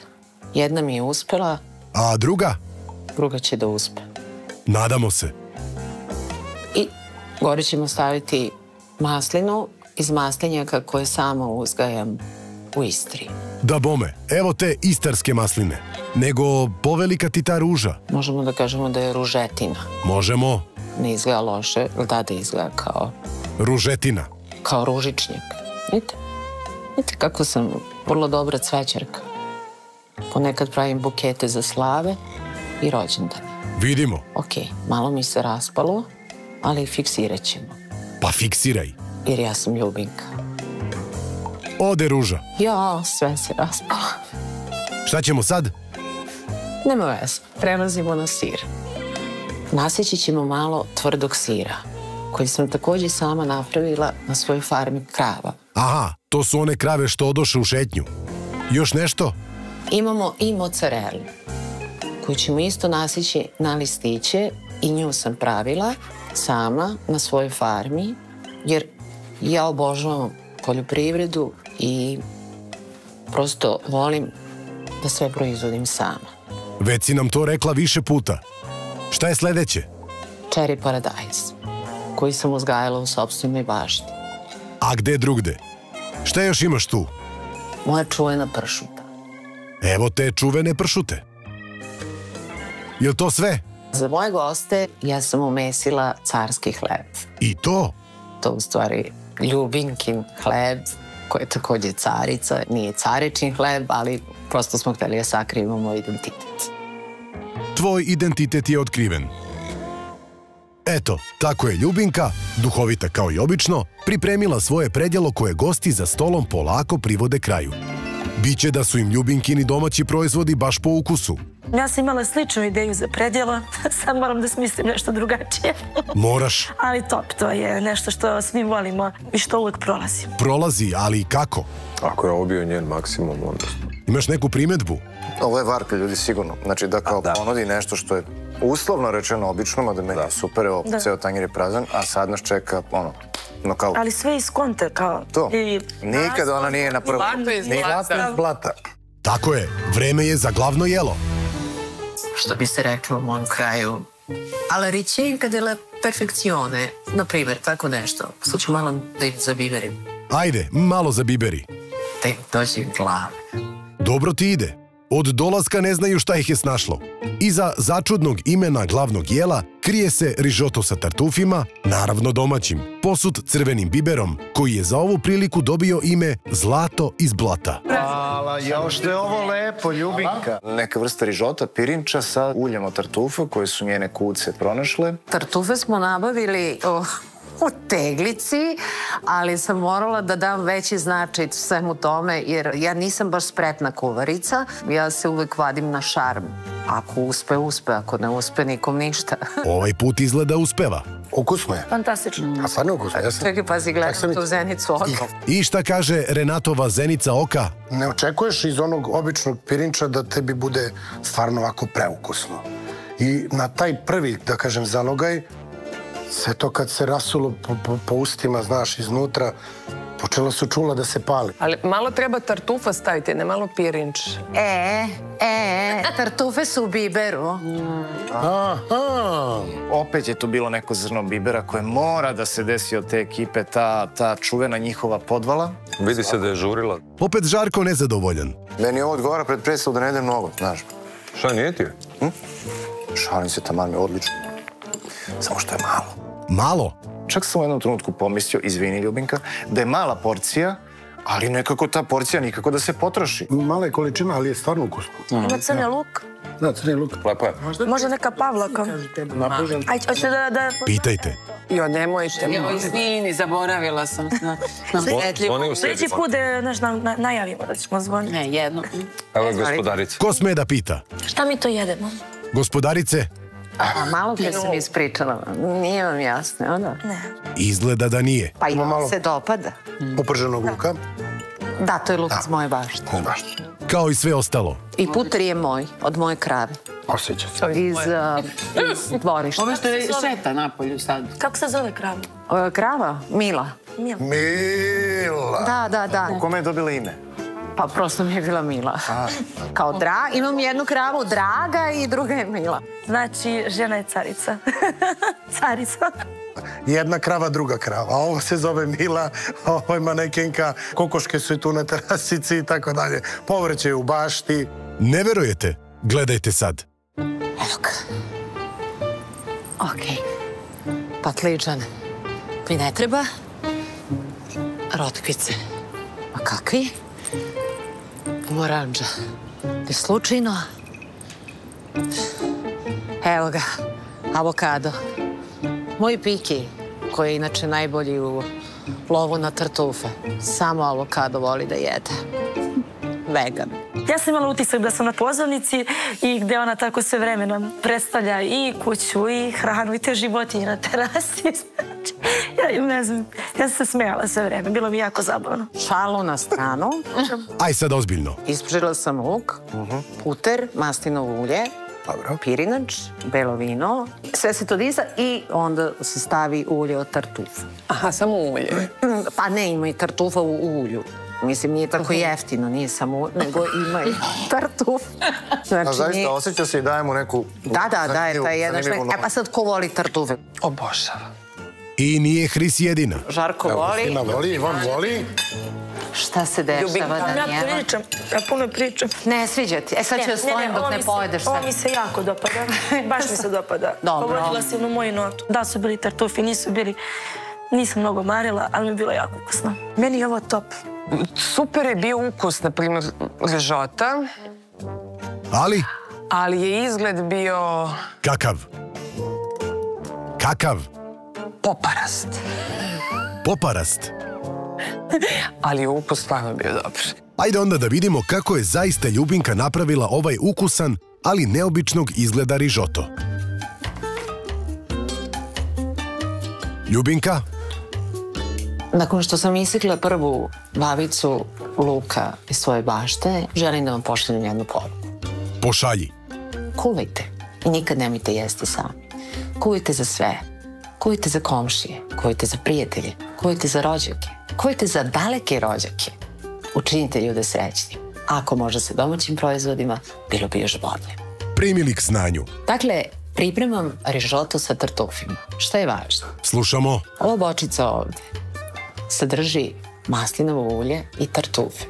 S2: Jedna mi je uspela,
S1: A druga?
S2: druga će da uspe.
S1: Nadamo se.
S2: I gore ćemo staviti maslinu iz maslinjaka koje samo uzgajam u Istri.
S1: Da bome, evo te istarske masline. Nego povelika ti ta ruža.
S2: Možemo da kažemo da je ružetina.
S1: Možemo.
S2: Ne izgleda loše, ali da da izgleda kao,
S1: Ružetina.
S2: kao ružičnjak. Vidite? Vidite kako sam vrlo dobra cvećarka. Ponekad pravim bukete za slave i rođendane.
S1: Vidimo.
S2: Ok, malo mi se raspalo, ali fiksirat ćemo.
S1: Pa fiksiraj.
S2: Jer ja sam ljubinka.
S1: Ode ruža.
S2: Ja, sve se raspalo.
S1: Šta ćemo sad?
S2: Nema veze, prelazimo na sir. Nasjeći ćemo malo tvrdog sira, koji sam takođe sama napravila na svojoj farmi krava.
S1: Aha, to su one krave što odoše u šetnju. Još nešto?
S2: Imamo i mozzarelu, koju ćemo isto nasjeći na listiće i nju sam pravila sama na svojoj farmi, jer ja obožavam poljoprivredu i prosto volim da sve proizvodim sama.
S1: Već si nam to rekla više puta. Šta je sledeće?
S2: Cherry Paradise, koji sam uzgajala u sobstvenoj bašti.
S1: A gde drugde? Šta još imaš tu?
S2: Moja čuvena pršuta.
S1: Evo te čuvene pršute. Jel to sve?
S2: Za moje goste ja sam umesila carski hleb.
S1: I to?
S2: To u stvari ljubinkin hleb, koji je takođe carica. Nije carični hleb, ali prosto smo hteli da sakrijemo moj identitet.
S1: Tvoj identitet je otkriven. Eto, tako je Ljubinka, duhovita kao i obično, pripremila svoje predjelo koje gosti za stolom polako privode kraju. Biće da su im Ljubinkini domaći proizvodi baš po ukusu.
S12: Ja sam imala sličnu ideju za predjelo, sad moram da smislim nešto drugačije.
S1: Moraš.
S12: Ali top, to je nešto što svi volimo i što uvek prolazi.
S1: Prolazi, ali kako?
S9: Ako je ovo bio njen maksimum, onda...
S1: Imaš neku primetbu?
S13: Ovo je varka, ljudi, sigurno. Znači da kao ponudi nešto što je uslovno rečeno obično, mada meni je super, evo,
S12: Da.
S13: ceo tanjir je prazan, a sad nas čeka, ono, nokaut.
S12: Ali sve iz konte, kao...
S13: To.
S12: I
S13: Nikad ona nije na prvu.
S11: Zlato iz blata.
S14: Blata.
S1: Tako je, vreme je za glavno jelo.
S2: Što bi se reklo u mom kraju, alla ricerca della perfezione. Na primjer, tako nešto. Sad ću malo da im zabiverim.
S1: Ajde, malo za biberi.
S2: Da im dođe glave.
S1: Dobro ti ide. Od dolaska ne znaju šta ih je snašlo. Iza začudnog imena glavnog jela krije se rižoto sa tartufima, naravno domaćim, posut crvenim biberom, koji je za ovu priliku dobio ime Zlato iz blata.
S13: Hvala, još da je ovo lepo, Ljubinka. Neka vrsta rižota, pirinča sa uljem od tartufa koje su njene kuce pronašle.
S16: Tartufe smo nabavili, oh,
S2: u teglici, ali sam morala da dam veći značaj svemu tome, jer ja nisam baš spretna kuvarica. Ja se uvek vadim na šarm. Ako uspe, uspe. Ako ne uspe, nikom ništa.
S1: Ovaj put izgleda uspeva.
S14: Ukusno je.
S12: Fantastično.
S14: A stvarno ukusno. Ja sam...
S2: Čekaj, pazi, gledam tu zenicu oka.
S1: I šta kaže Renatova zenica oka?
S14: Ne očekuješ iz onog običnog pirinča da tebi bude stvarno ovako preukusno. I na taj prvi, da kažem, zalogaj, sve to kad se rasulo po, po, po ustima, znaš, iznutra, počelo su čula da se pali.
S8: Ali malo treba tartufa staviti, ne malo pirinč.
S2: E, e, tartufe su u biberu.
S14: Aha.
S17: Opet je tu bilo neko zrno bibera koje mora da se desi od te ekipe, ta, ta čuvena njihova podvala.
S9: Vidi se da je žurila.
S1: Opet Žarko nezadovoljan.
S13: Meni ovo odgovara pred predstavu da ne idem mnogo, znaš.
S9: Šta nije ti?
S13: Hm? Šalim se, taman mi je odlično. Samo što je malo.
S1: Malo?
S17: Čak sam u jednom trenutku pomislio, izvini Ljubinka, da je mala porcija, ali nekako ta porcija nikako da se potroši.
S14: Mala je količina, ali je stvarno ukusno.
S12: Ima crni luk.
S14: Da, crni luk.
S9: Lepo je.
S12: Možda neka pavlaka.
S14: Napužen.
S12: Aj, hoćete da... da...
S1: Pitajte.
S8: Jo, nemojte.
S11: Jo, izvini, zaboravila sam na.
S9: Zvoni u sebi.
S12: Sljedeći put da znaš, na, na, najavimo da ćemo zvoniti.
S11: Ne, jedno.
S9: Evo je gospodarica.
S1: Ko sme da pita?
S12: Šta mi to jedemo?
S1: Gospodarice,
S2: malo pre sam ispričala. Nije vam jasno, onda?
S12: Ne.
S1: izgleda da nije.
S2: Pa i
S14: Ima malo.
S2: se dopada.
S14: Uprženog luka.
S2: Da, to je luk iz moje bašte.
S14: Baš.
S1: Kao i sve ostalo.
S2: I puter je moj, od moje krave.
S14: Osjeća se.
S2: Iz, iz dvorišta.
S11: Ovo što je šeta napolju sad.
S12: Kako se zove krava?
S2: Uh, krava? Mila.
S12: Mila.
S14: Mila.
S2: Da, da, da.
S17: Kome je dobila ime?
S2: Pa prosto mi je bila Mila. Kao dra, imam jednu kravu Draga i druga je Mila.
S12: Znači, žena je carica. carica.
S14: Jedna krava, druga krava. A ovo se zove Mila, a ovo je manekenka, kokoške su i tu na terasici i tako dalje. Povrće je u bašti.
S1: Ne verujete? Gledajte sad.
S2: Evo ga. Okej. Patliđan mi ne treba. Rotkvice. A kakvi? Moranđa. Ne slučajno. Evo ga. Avokado. Moj piki, koji je inače najbolji u lovu na tartufe. Samo avokado voli da jede. Vegan.
S12: Ja sam imala utisak da sam na pozornici i gde ona tako sve vremena predstavlja i kuću i hranu i te životinje na terasi. Znači, ja ne znam, ja sam se smejala sve vreme, bilo mi jako zabavno.
S2: Šalu na stranu.
S1: Aj sad ozbiljno.
S2: Ispržila sam luk, puter, maslinovo ulje,
S14: Dobro.
S2: pirinač, belo vino. Sve se to disa i onda se stavi ulje od tartufa.
S8: Aha, samo ulje.
S2: Pa ne, ima i tartufa u ulju. Mislim, nije tako jeftino, nije samo, nego ima i tartuf.
S13: A
S2: Znači,
S13: zaista
S2: nije-
S13: osjeća se i daje mu neku...
S2: Da, da, daje
S13: zanimljivu-
S2: taj jedan šmek. E pa sad ko voli tartufe?
S8: Obožava.
S1: I nije Hris jedina.
S2: Žarko voli.
S14: Ima voli, Ivan voli.
S2: Šta se dešava,
S8: Ljubimka.
S12: Ja
S2: Danijela?
S12: pričam, ja puno pričam.
S2: Ne sviđa ti. E sad ću osvojim dok ne pojedeš
S12: Ovo mi se jako dopada. Baš mi se dopada.
S2: Dobro.
S12: Pogodila si na moju notu. Da su bili tartufi, nisu bili. Nisam mnogo marila, ali mi je bilo jako ukusno. Meni je ovo top.
S8: Super je bio ukus, na primjer, režota,
S1: Ali,
S8: ali je izgled bio
S1: kakav? Kakav?
S8: poparast.
S1: Poparast.
S8: Ali je ukus stvarno bio dobar.
S1: Ajde onda da vidimo kako je zaista Ljubinka napravila ovaj ukusan, ali neobičnog izgleda rižoto. Ljubinka,
S2: Nakon što sam isekla prvu bavicu luka iz svoje bašte, želim da vam pošaljem jednu poruku.
S1: pošalji.
S2: Kuvajte i nikad nemojte jesti sami. Kuvajte za sve. Kuvajte za komšije, kuvajte za prijatelje, kuvajte za rođake, kuvajte za daleke rođake. Učinite ljude srećnim. Ako može sa domaćim proizvodima, bilo bi još bolje.
S1: Primili k znanju.
S2: Dakle, pripremam rižoto sa tartufima. Šta je važno?
S1: Slušamo.
S2: Ova bočica ovde sadrži maslinovo ulje i tartufe.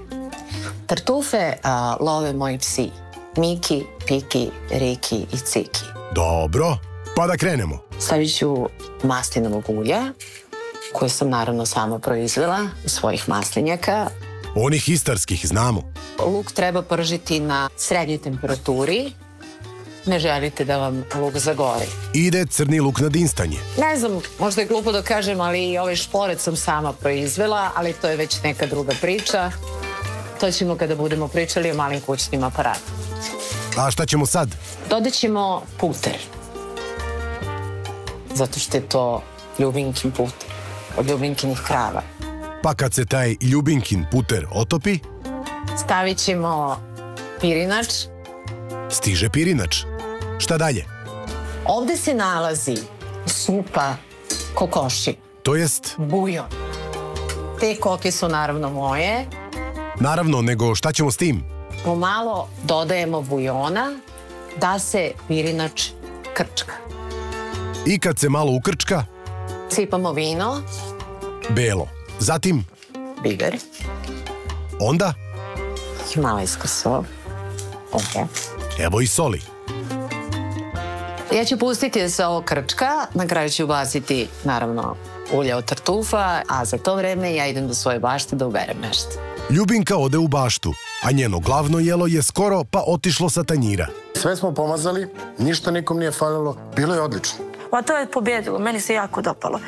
S2: Tartufe a, love moji psi. Miki, Piki, Riki i Ciki.
S1: Dobro, pa da krenemo.
S2: Stavit ću maslinovog ulja, koje sam naravno sama proizvela iz svojih maslinjaka.
S1: Onih istarskih znamo.
S2: Luk treba pržiti na srednjoj temperaturi ne želite da vam luk zagori.
S1: Ide crni luk na dinstanje.
S2: Ne znam, možda je glupo da kažem, ali i ovaj šporet sam sama proizvela, ali to je već neka druga priča. To ćemo kada budemo pričali o malim kućnim aparatima.
S1: A šta ćemo sad?
S2: Dodat ćemo puter. Zato što je to ljubinkin puter. Od ljubinkinih krava.
S1: Pa kad se taj ljubinkin puter otopi,
S2: Stavit ćemo pirinač.
S1: stiže pirinač. Šta dalje?
S2: Ovde se nalazi supa kokoši,
S1: To jest,
S2: bujon. Te koke su naravno moje.
S1: naravno, nego šta ćemo s tim?
S2: Pomalo dodajemo bujona da se pirinač krčka.
S1: I kad se malo ukrčka,
S2: Sipamo vino,
S1: belo. Zatim,
S2: biber,
S1: onda,
S2: himalajska sol. Okay.
S1: evo i soli.
S2: Ja ću pustiti da se ovo krčka, na kraju ću ubaciti naravno ulje od tartufa, a za to vreme ja idem do svoje bašte da uberem nešto.
S1: Ljubinka ode u baštu, a njeno glavno jelo je skoro pa otišlo sa tanjira.
S14: Sve smo pomazali, ništa nikom nije falilo, bilo je odlično.
S12: A to je pobjedilo, meni se jako dopalo.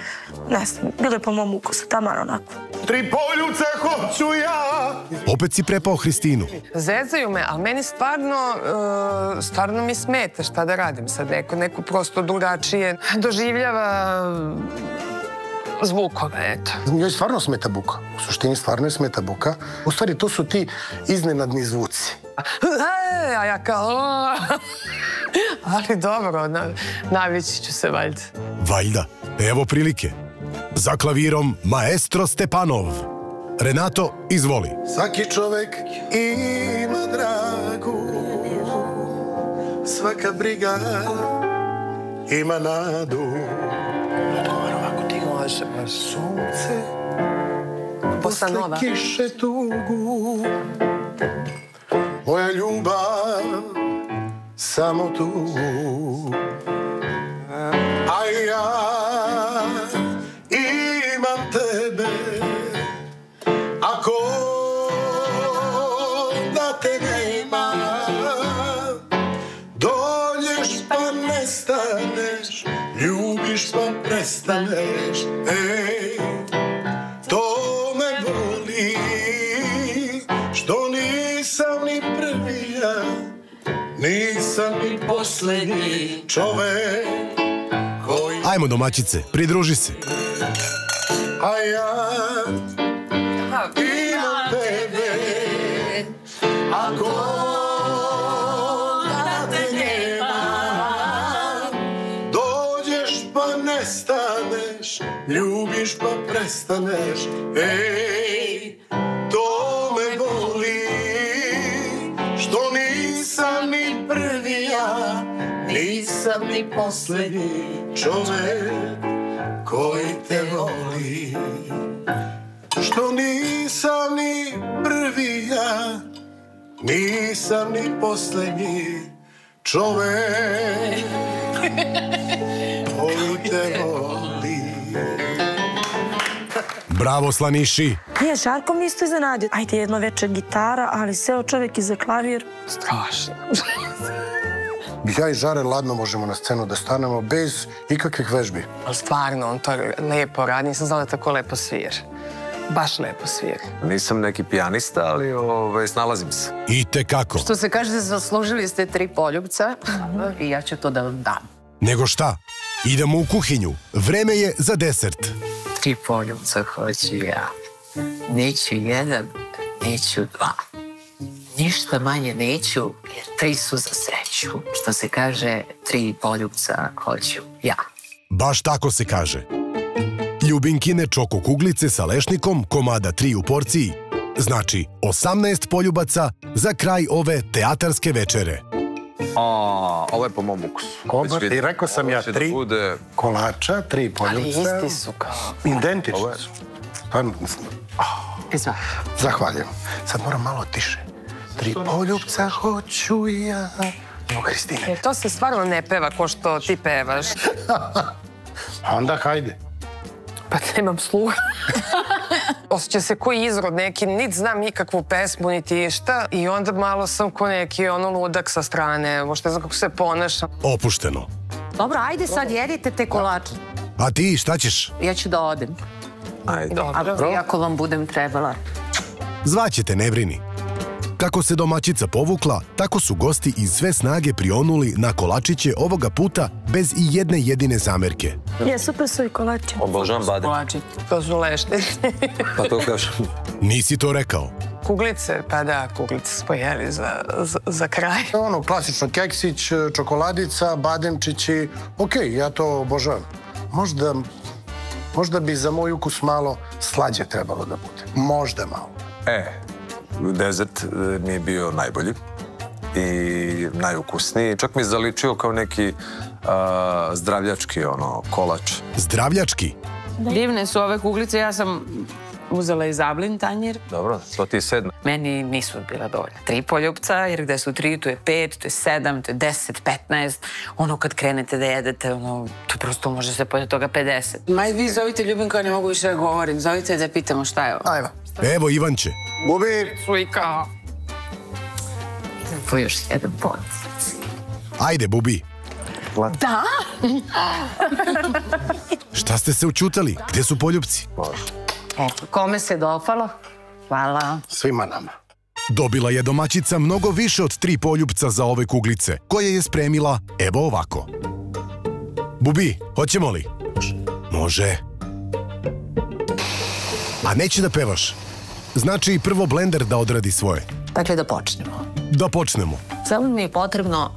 S12: Ne znam, bilo je po mom ukusu, taman onako.
S14: Tri poljuce hoću ja!
S1: Opet si prepao Hristinu.
S8: Zezaju me, ali meni stvarno, e, stvarno mi smeta šta da radim sad. Neko, neko prosto drugačije doživljava zvukove, eto.
S14: Njoj stvarno smeta buka. U suštini stvarno je smeta buka. U stvari, to su ti iznenadni zvuci.
S8: E, a ja kao... Ali dobro, na, navići ću se valjda.
S1: Valjda. Evo prilike. Za klavirom maestro Stepanov. Renato, izvoli.
S14: Svaki čovek ima dragu, svaka briga ima nadu. Sunce
S8: nova.
S14: kiše tugu, moja ljubav samo tu. Poslednji čovek koji...
S1: Ajmo domaćice, pridruži se.
S14: A ja imam tebe, ako da pa nestaneš, ljubiš pa prestaneš, ej, nisam ni poslednji čovek koji te voli Što nisam ni prvi ja Nisam ni poslednji čovek Koji te voli
S1: Bravo, Slaniši.
S12: Nije, Žarko mi isto iznenadio. Ajde, jedno veče gitara, ali seo čovjek iza klavir.
S8: Strašno.
S14: Ja i Žare ladno možemo na scenu da stanemo bez ikakvih vežbi.
S8: Ali stvarno, on to lepo radi. Nisam znala da tako lepo svira. Baš lepo svira.
S9: Nisam neki pijanista, ali ovaj, snalazim se.
S1: I te kako.
S2: Što se kaže, zaslužili ste tri poljubca i ja ću to da vam dam.
S1: Nego šta? Idemo u kuhinju. Vreme je za desert.
S15: Tri poljubca hoću ja. Neću jedan, neću dva. Ništa manje neću, jer tri su za sreću. Što se kaže, tri poljubca hoću ja.
S1: Baš tako se kaže. Ljubinkine čoko kuglice sa lešnikom, komada 3 u porciji. Znači, 18 poljubaca za kraj ove teatarske večere.
S9: A, ovo je po mom ukusu.
S14: Kobar, i rekao sam ja
S9: da
S14: tri
S9: bude...
S14: kolača, tri poljubca.
S8: Ali isti su kao...
S14: Identični su. Stvarno,
S2: Izvali.
S14: Zahvaljujem. Sad moram malo tiše. Tri poljubca hoću ja. Evo, Kristine.
S8: E, to se stvarno ne peva ko što ti pevaš.
S14: Onda hajde.
S8: Pa nemam sluha. osjeća se koji izrod neki, niti znam nikakvu pesmu, niti išta i onda malo sam ko neki ono ludak sa strane, možda ne znam kako se ponašam.
S1: Opušteno.
S2: Dobro, ajde sad jedite te kolače.
S1: A ti šta ćeš?
S2: Ja ću da odem.
S9: Ajde.
S2: Dobro. Ako vam budem trebala.
S1: Zvaćete, ne brini. Kako se domaćica povukla, tako su gosti iz sve snage prionuli na kolačiće ovoga puta bez i jedne jedine zamerke.
S12: Je, super su i kolači.
S9: Obožavam badem.
S8: Kolači. To su leštenici.
S9: Pa to kažem.
S1: Nisi to rekao.
S8: Kuglice, pa da, kuglice smo jeli za, za, za kraj.
S14: Ono, klasično keksić, čokoladica, bademčići. Ok, ja to obožavam. Možda, možda bi za moj ukus malo slađe trebalo da bude. Možda malo.
S9: E, dezert e, mi je bio najbolji i najukusniji. Čak mi je zaličio kao neki a, zdravljački ono, kolač.
S1: Zdravljački?
S11: Divne su ove kuglice, ja sam uzela i zablin tanjir.
S9: Dobro, to ti je sedma.
S11: Meni nisu bila dovoljna. Tri poljupca, jer gde su tri, tu je pet, tu je sedam, tu je deset, petnaest. Ono kad krenete da jedete, ono, to prosto može se pored toga 50. Maj, vi zovite Ljubinko, ja ne mogu više da govorim. Zovite da pitamo šta je ovo.
S14: Ajmo.
S1: Evo Ivanče.
S14: Bubi!
S11: Slika.
S2: Po još jedan pot.
S1: Ajde, Bubi.
S11: Da?
S1: Šta ste se učutali? Gde su poljupci?
S2: Eto, kome se dopalo? Hvala.
S14: Svima nama.
S1: Dobila je domaćica mnogo više od tri poljupca za ove kuglice, koje je spremila evo ovako. Bubi, hoćemo li? Može. A neće da pevaš? Znači prvo blender da odradi svoje.
S2: Dakle, da počnemo.
S1: Da počnemo.
S2: Samo mi je potrebno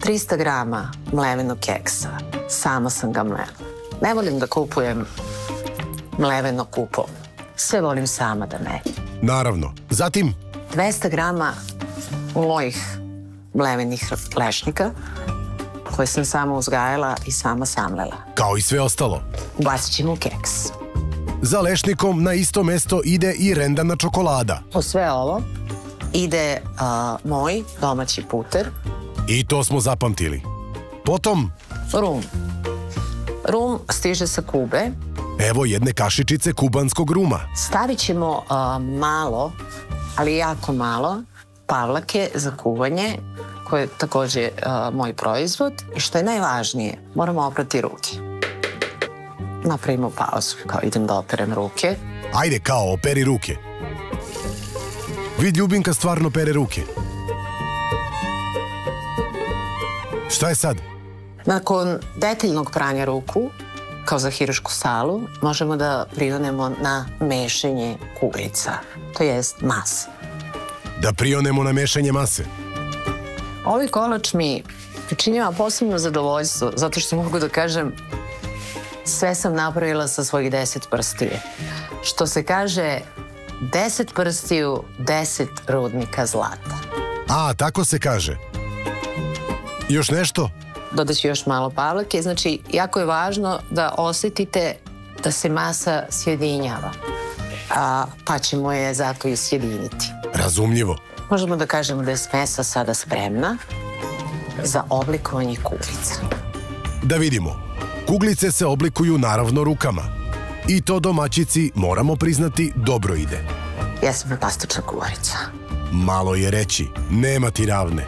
S2: 300 grama mlevenog keksa. Sama sam ga mlela. Ne volim da kupujem mleveno kupom. Sve volim sama da me.
S1: Naravno. Zatim,
S2: 200 grama mojih mlevenih lešnika koje sam sama uzgajala i sama samlela.
S1: kao i sve ostalo.
S2: Ubacit ćemo u keks.
S1: Za lešnikom na isto mesto ide i rendana čokolada.
S2: U sve ovo ide a, moj domaći puter,
S1: I to smo zapamtili. Potom,
S2: rum. Rum stiže sa Kube.
S1: evo jedne kašičice kubanskog ruma.
S2: Stavit ćemo a, malo, ali jako malo, pavlake za kuvanje, koje je takođe a, moj proizvod. I što je najvažnije, moramo oprati ruke. Napravimo pauzu, kao idem da operem ruke.
S1: Ajde, kao, operi ruke. Vid Ljubinka stvarno pere ruke. Šta je sad?
S2: Nakon detaljnog pranja ruku, kao za hirušku salu, možemo da prionemo na mešanje kuglica, to jest mase.
S1: Da prionemo na mešanje mase.
S2: Ovaj kolač mi činjava posebno zadovoljstvo, zato što mogu da kažem sve sam napravila sa svojih deset prstiju. Što se kaže, deset prstiju, deset rudnika zlata.
S1: A, tako se kaže. Još nešto?
S2: Dodat ću još malo pavlake. Znači, jako je važno da osetite da se masa sjedinjava. A, pa ćemo je zato i sjediniti.
S1: Razumljivo.
S2: Možemo da kažemo da je smesa sada spremna za oblikovanje kuglica.
S1: Da vidimo. Kuglice se oblikuju naravno rukama. I to domaćici, moramo priznati, dobro ide.
S2: Ja sam fantastična kuvarica.
S1: Malo je reći, nema ti ravne.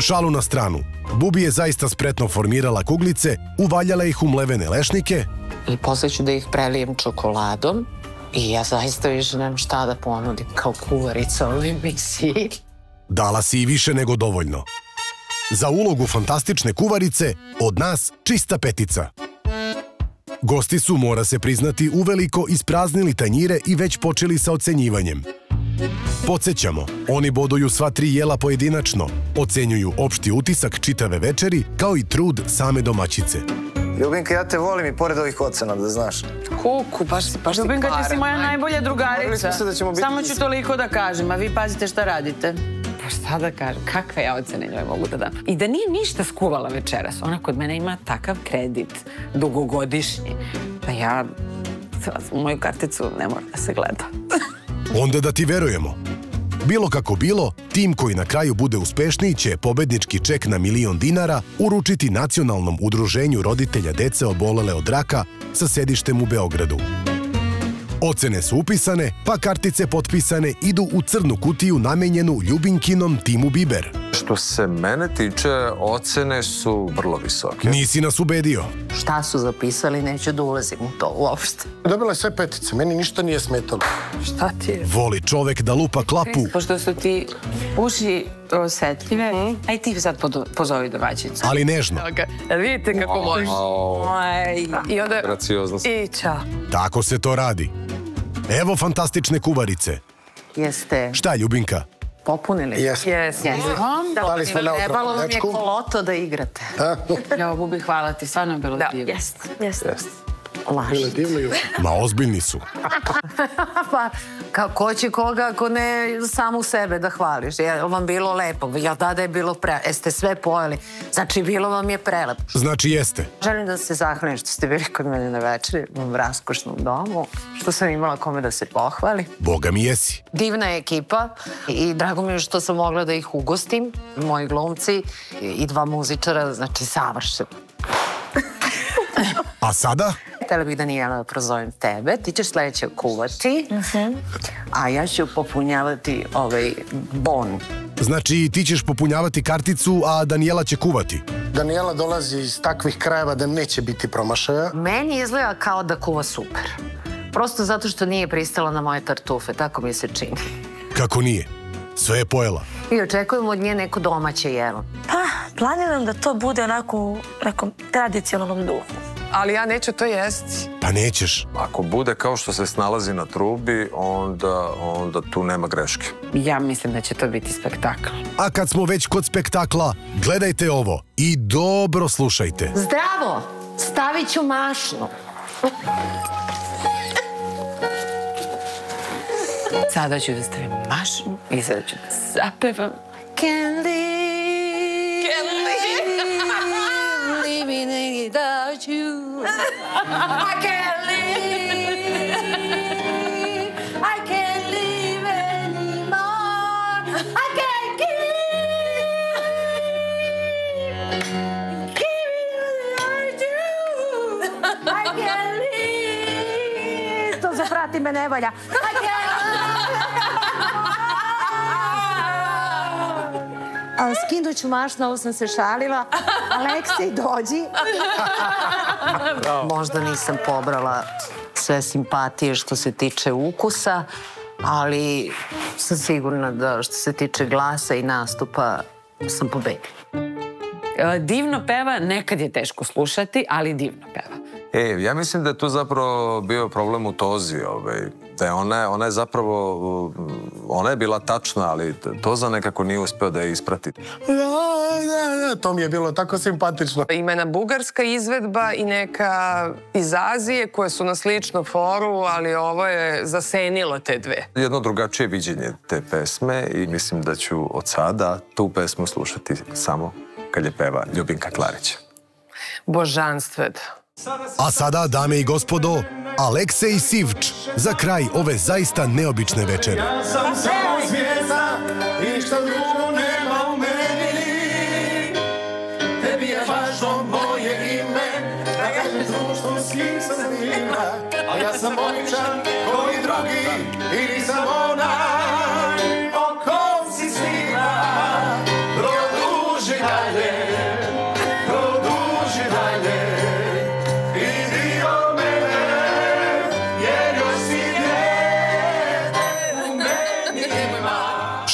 S1: Šalu na stranu. Bubi je zaista spretno formirala kuglice, uvaljala ih u mlevene lešnike,
S2: I posle ću da ih prelijem čokoladom i ja zaista više nemam šta da ponudim kao kuvarica u ovoj emisiji.
S1: dala si i više nego dovoljno. Za ulogu fantastične kuvarice, od nas čista petica. Gosti su, mora se priznati, uveliko ispraznili tanjire i već počeli sa ocenjivanjem. Podsećamo, oni boduju sva tri jela pojedinačno, ocenjuju opšti utisak čitave večeri, kao i trud same domaćice.
S17: Ljubinka, ja te volim i pored ovih ocena, da znaš.
S11: Kuku, baš, baš Ljubinka, ti si moja najbolja drugarica.
S17: da
S11: Samo ću toliko da kažem, a vi pazite šta radite. Pa šta da kažem, kakve ja ocene njoj mogu da dam. I da nije ništa skuvala večeras, ona kod mene ima takav kredit, dugogodišnji, da ja u moju karticu ne mora da se gleda.
S1: Onda da ti verujemo. Bilo kako bilo, tim koji na kraju bude uspešniji će pobednički ček na milion dinara uručiti Nacionalnom udruženju roditelja dece obolele od raka sa sedištem u Beogradu. Ocene su upisane, pa kartice potpisane idu u crnu kutiju namenjenu Ljubinkinom timu Biber.
S9: Što se mene tiče, ocene su vrlo visoke.
S1: Nisi nas ubedio.
S2: Šta su zapisali, neću da ulazim u to uopšte.
S18: Dobila je sve petice, meni ništa nije smetalo.
S11: Šta ti je?
S1: Voli čovek da lupa klapu,
S11: Pošto su ti uši osetljive, aj ti sad pozovi domaćicu.
S1: ali nežno.
S11: Jel vidite kako može? Aj, I onda...
S9: Gracioznost.
S11: I čao.
S1: Tako se to radi. Evo fantastične kuvarice.
S2: Jeste
S1: Šta, Ljubinka?
S2: Popunili?
S18: Jesmo.
S11: Jesmo.
S18: Dali smo na
S2: Trebalo vam je koloto da igrate.
S11: Ja, Bubi, hvala ti, stvarno je bilo divno.
S12: Jeste, jeste.
S18: Bile i
S1: Ma ozbiljni su.
S2: pa, ka, ko će koga ako ne samu sebe da hvališ? Je li vam bilo lepo? Ja da da je bilo pre... Jeste sve pojeli? Znači, bilo vam je prelepo.
S1: Znači jeste.
S2: Želim da se zahvalim što ste bili kod mene na večeri u ovom raskošnom domu, što sam imala kome da se pohvali.
S1: Boga mi jesi.
S2: Divna je ekipa i drago mi je što sam mogla da ih ugostim, moji glumci i dva muzičara, znači savršeno.
S1: A sada?
S2: Htela bih Danijela da prozovem tebe, ti ćeš sledeće kuvati, a ja ću popunjavati ovaj bon.
S1: Znači ti ćeš popunjavati karticu, a Danijela će kuvati.
S18: Danijela dolazi iz takvih krajeva da neće biti promašaja.
S2: Meni izgleda kao da kuva super. Prosto zato što nije pristala na moje tartufe, tako mi se čini.
S1: Kako nije? Sve je pojela.
S2: I očekujemo od nje neko domaće jelo.
S12: Pa, planiram da to bude onako u nekom tradicionalnom duhu.
S8: Ali ja neću to jesti.
S1: Pa nećeš.
S9: Ako bude kao što se snalazi na trubi, onda, onda tu nema greške.
S11: Ja mislim da će to biti spektakl.
S1: A kad smo već kod spektakla, gledajte ovo i dobro slušajte.
S2: Zdravo! Stavit ću mašnu.
S11: Sada ću da stavim mašnu i sada ću da zapevam.
S2: Can without you. I can't live, I can't live anymore. I can't keep, keep without you. I can't live. To se prati me ne valja. I can't A skinut ću mašnu, ovo sam se šalila. Aleksej, dođi. Možda nisam pobrala sve simpatije što se tiče ukusa, ali sam sigurna da što se tiče glasa i nastupa sam pobedila.
S11: E, Divno peva, nekad je teško slušati, ali divno peva.
S9: E, ja mislim da je tu zapravo bio problem u Tozi, ovaj, da je ona, ona je zapravo, ona je bila tačna, ali Toza nekako nije uspeo da je isprati.
S18: To mi je bilo tako simpatično.
S8: Ima jedna bugarska izvedba i neka iz Azije koje su na sličnu foru, ali ovo je zasenilo te dve.
S9: Jedno drugačije viđenje te pesme i mislim da ću od sada tu pesmu slušati samo kad je peva Ljubinka Klarić.
S8: Božanstved.
S1: A sada, dame i gospodo, Aleksej Sivč za kraj ove zaista neobične večere.
S14: Ja sam samo zvijezda i što drugo nema u meni Tebi je važno moje ime Da kažem društvo s kim sam ima A ja sam običan koji drugi I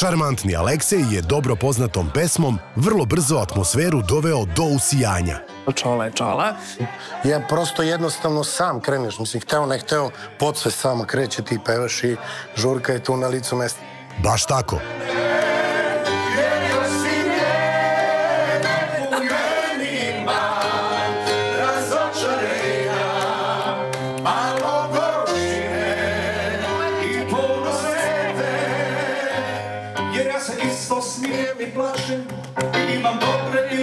S1: Šarmantni Aleksej je dobro poznatom pesmom vrlo brzo atmosferu doveo do usijanja.
S8: Čola je čola.
S18: Ja prosto jednostavno sam kreneš. Mislim, hteo ne hteo, pod sve sama kreće, ti pevaš i žurka je tu na licu mesta.
S1: Baš tako.
S14: I plašem Imam dobre i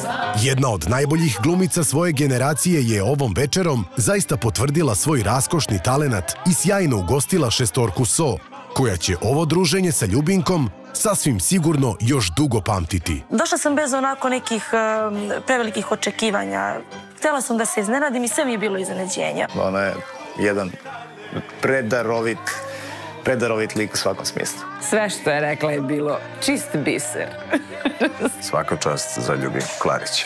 S14: strane
S1: Jedna od najboljih glumica svoje generacije je ovom večerom zaista potvrdila svoj raskošni talenat i sjajno ugostila šestorku So, koja će ovo druženje sa Ljubinkom sasvim sigurno još dugo pamtiti.
S12: Došla sam bez onako nekih prevelikih očekivanja. Htela sam da se iznenadim i sve mi je bilo iznenađenja.
S13: Ona je jedan
S17: predarovit, predarovit lik u svakom smislu.
S11: Sve što je rekla je bilo čist biser.
S9: Svaka čast za Ljubinku Klarić.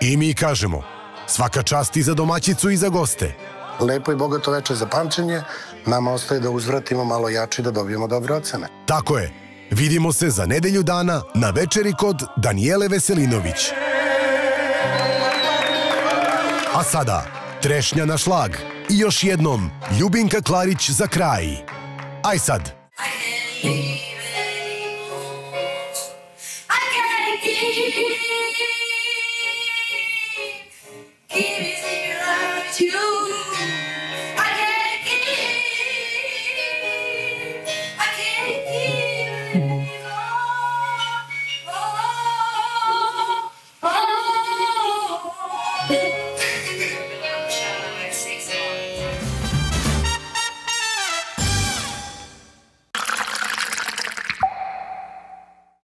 S1: I mi kažemo, svaka čast i za domaćicu i za goste.
S14: Lepo i bogato veče za pamćenje. Nama ostaje da uzvratimo malo jači da dobijemo dobre ocene.
S1: Tako je. Vidimo se za nedelju dana na večeri kod Danijele Veselinović. A sada, trešnja na šlag. I još jednom, Ljubinka Klarić za kraj. Aj sad.
S19: Hey.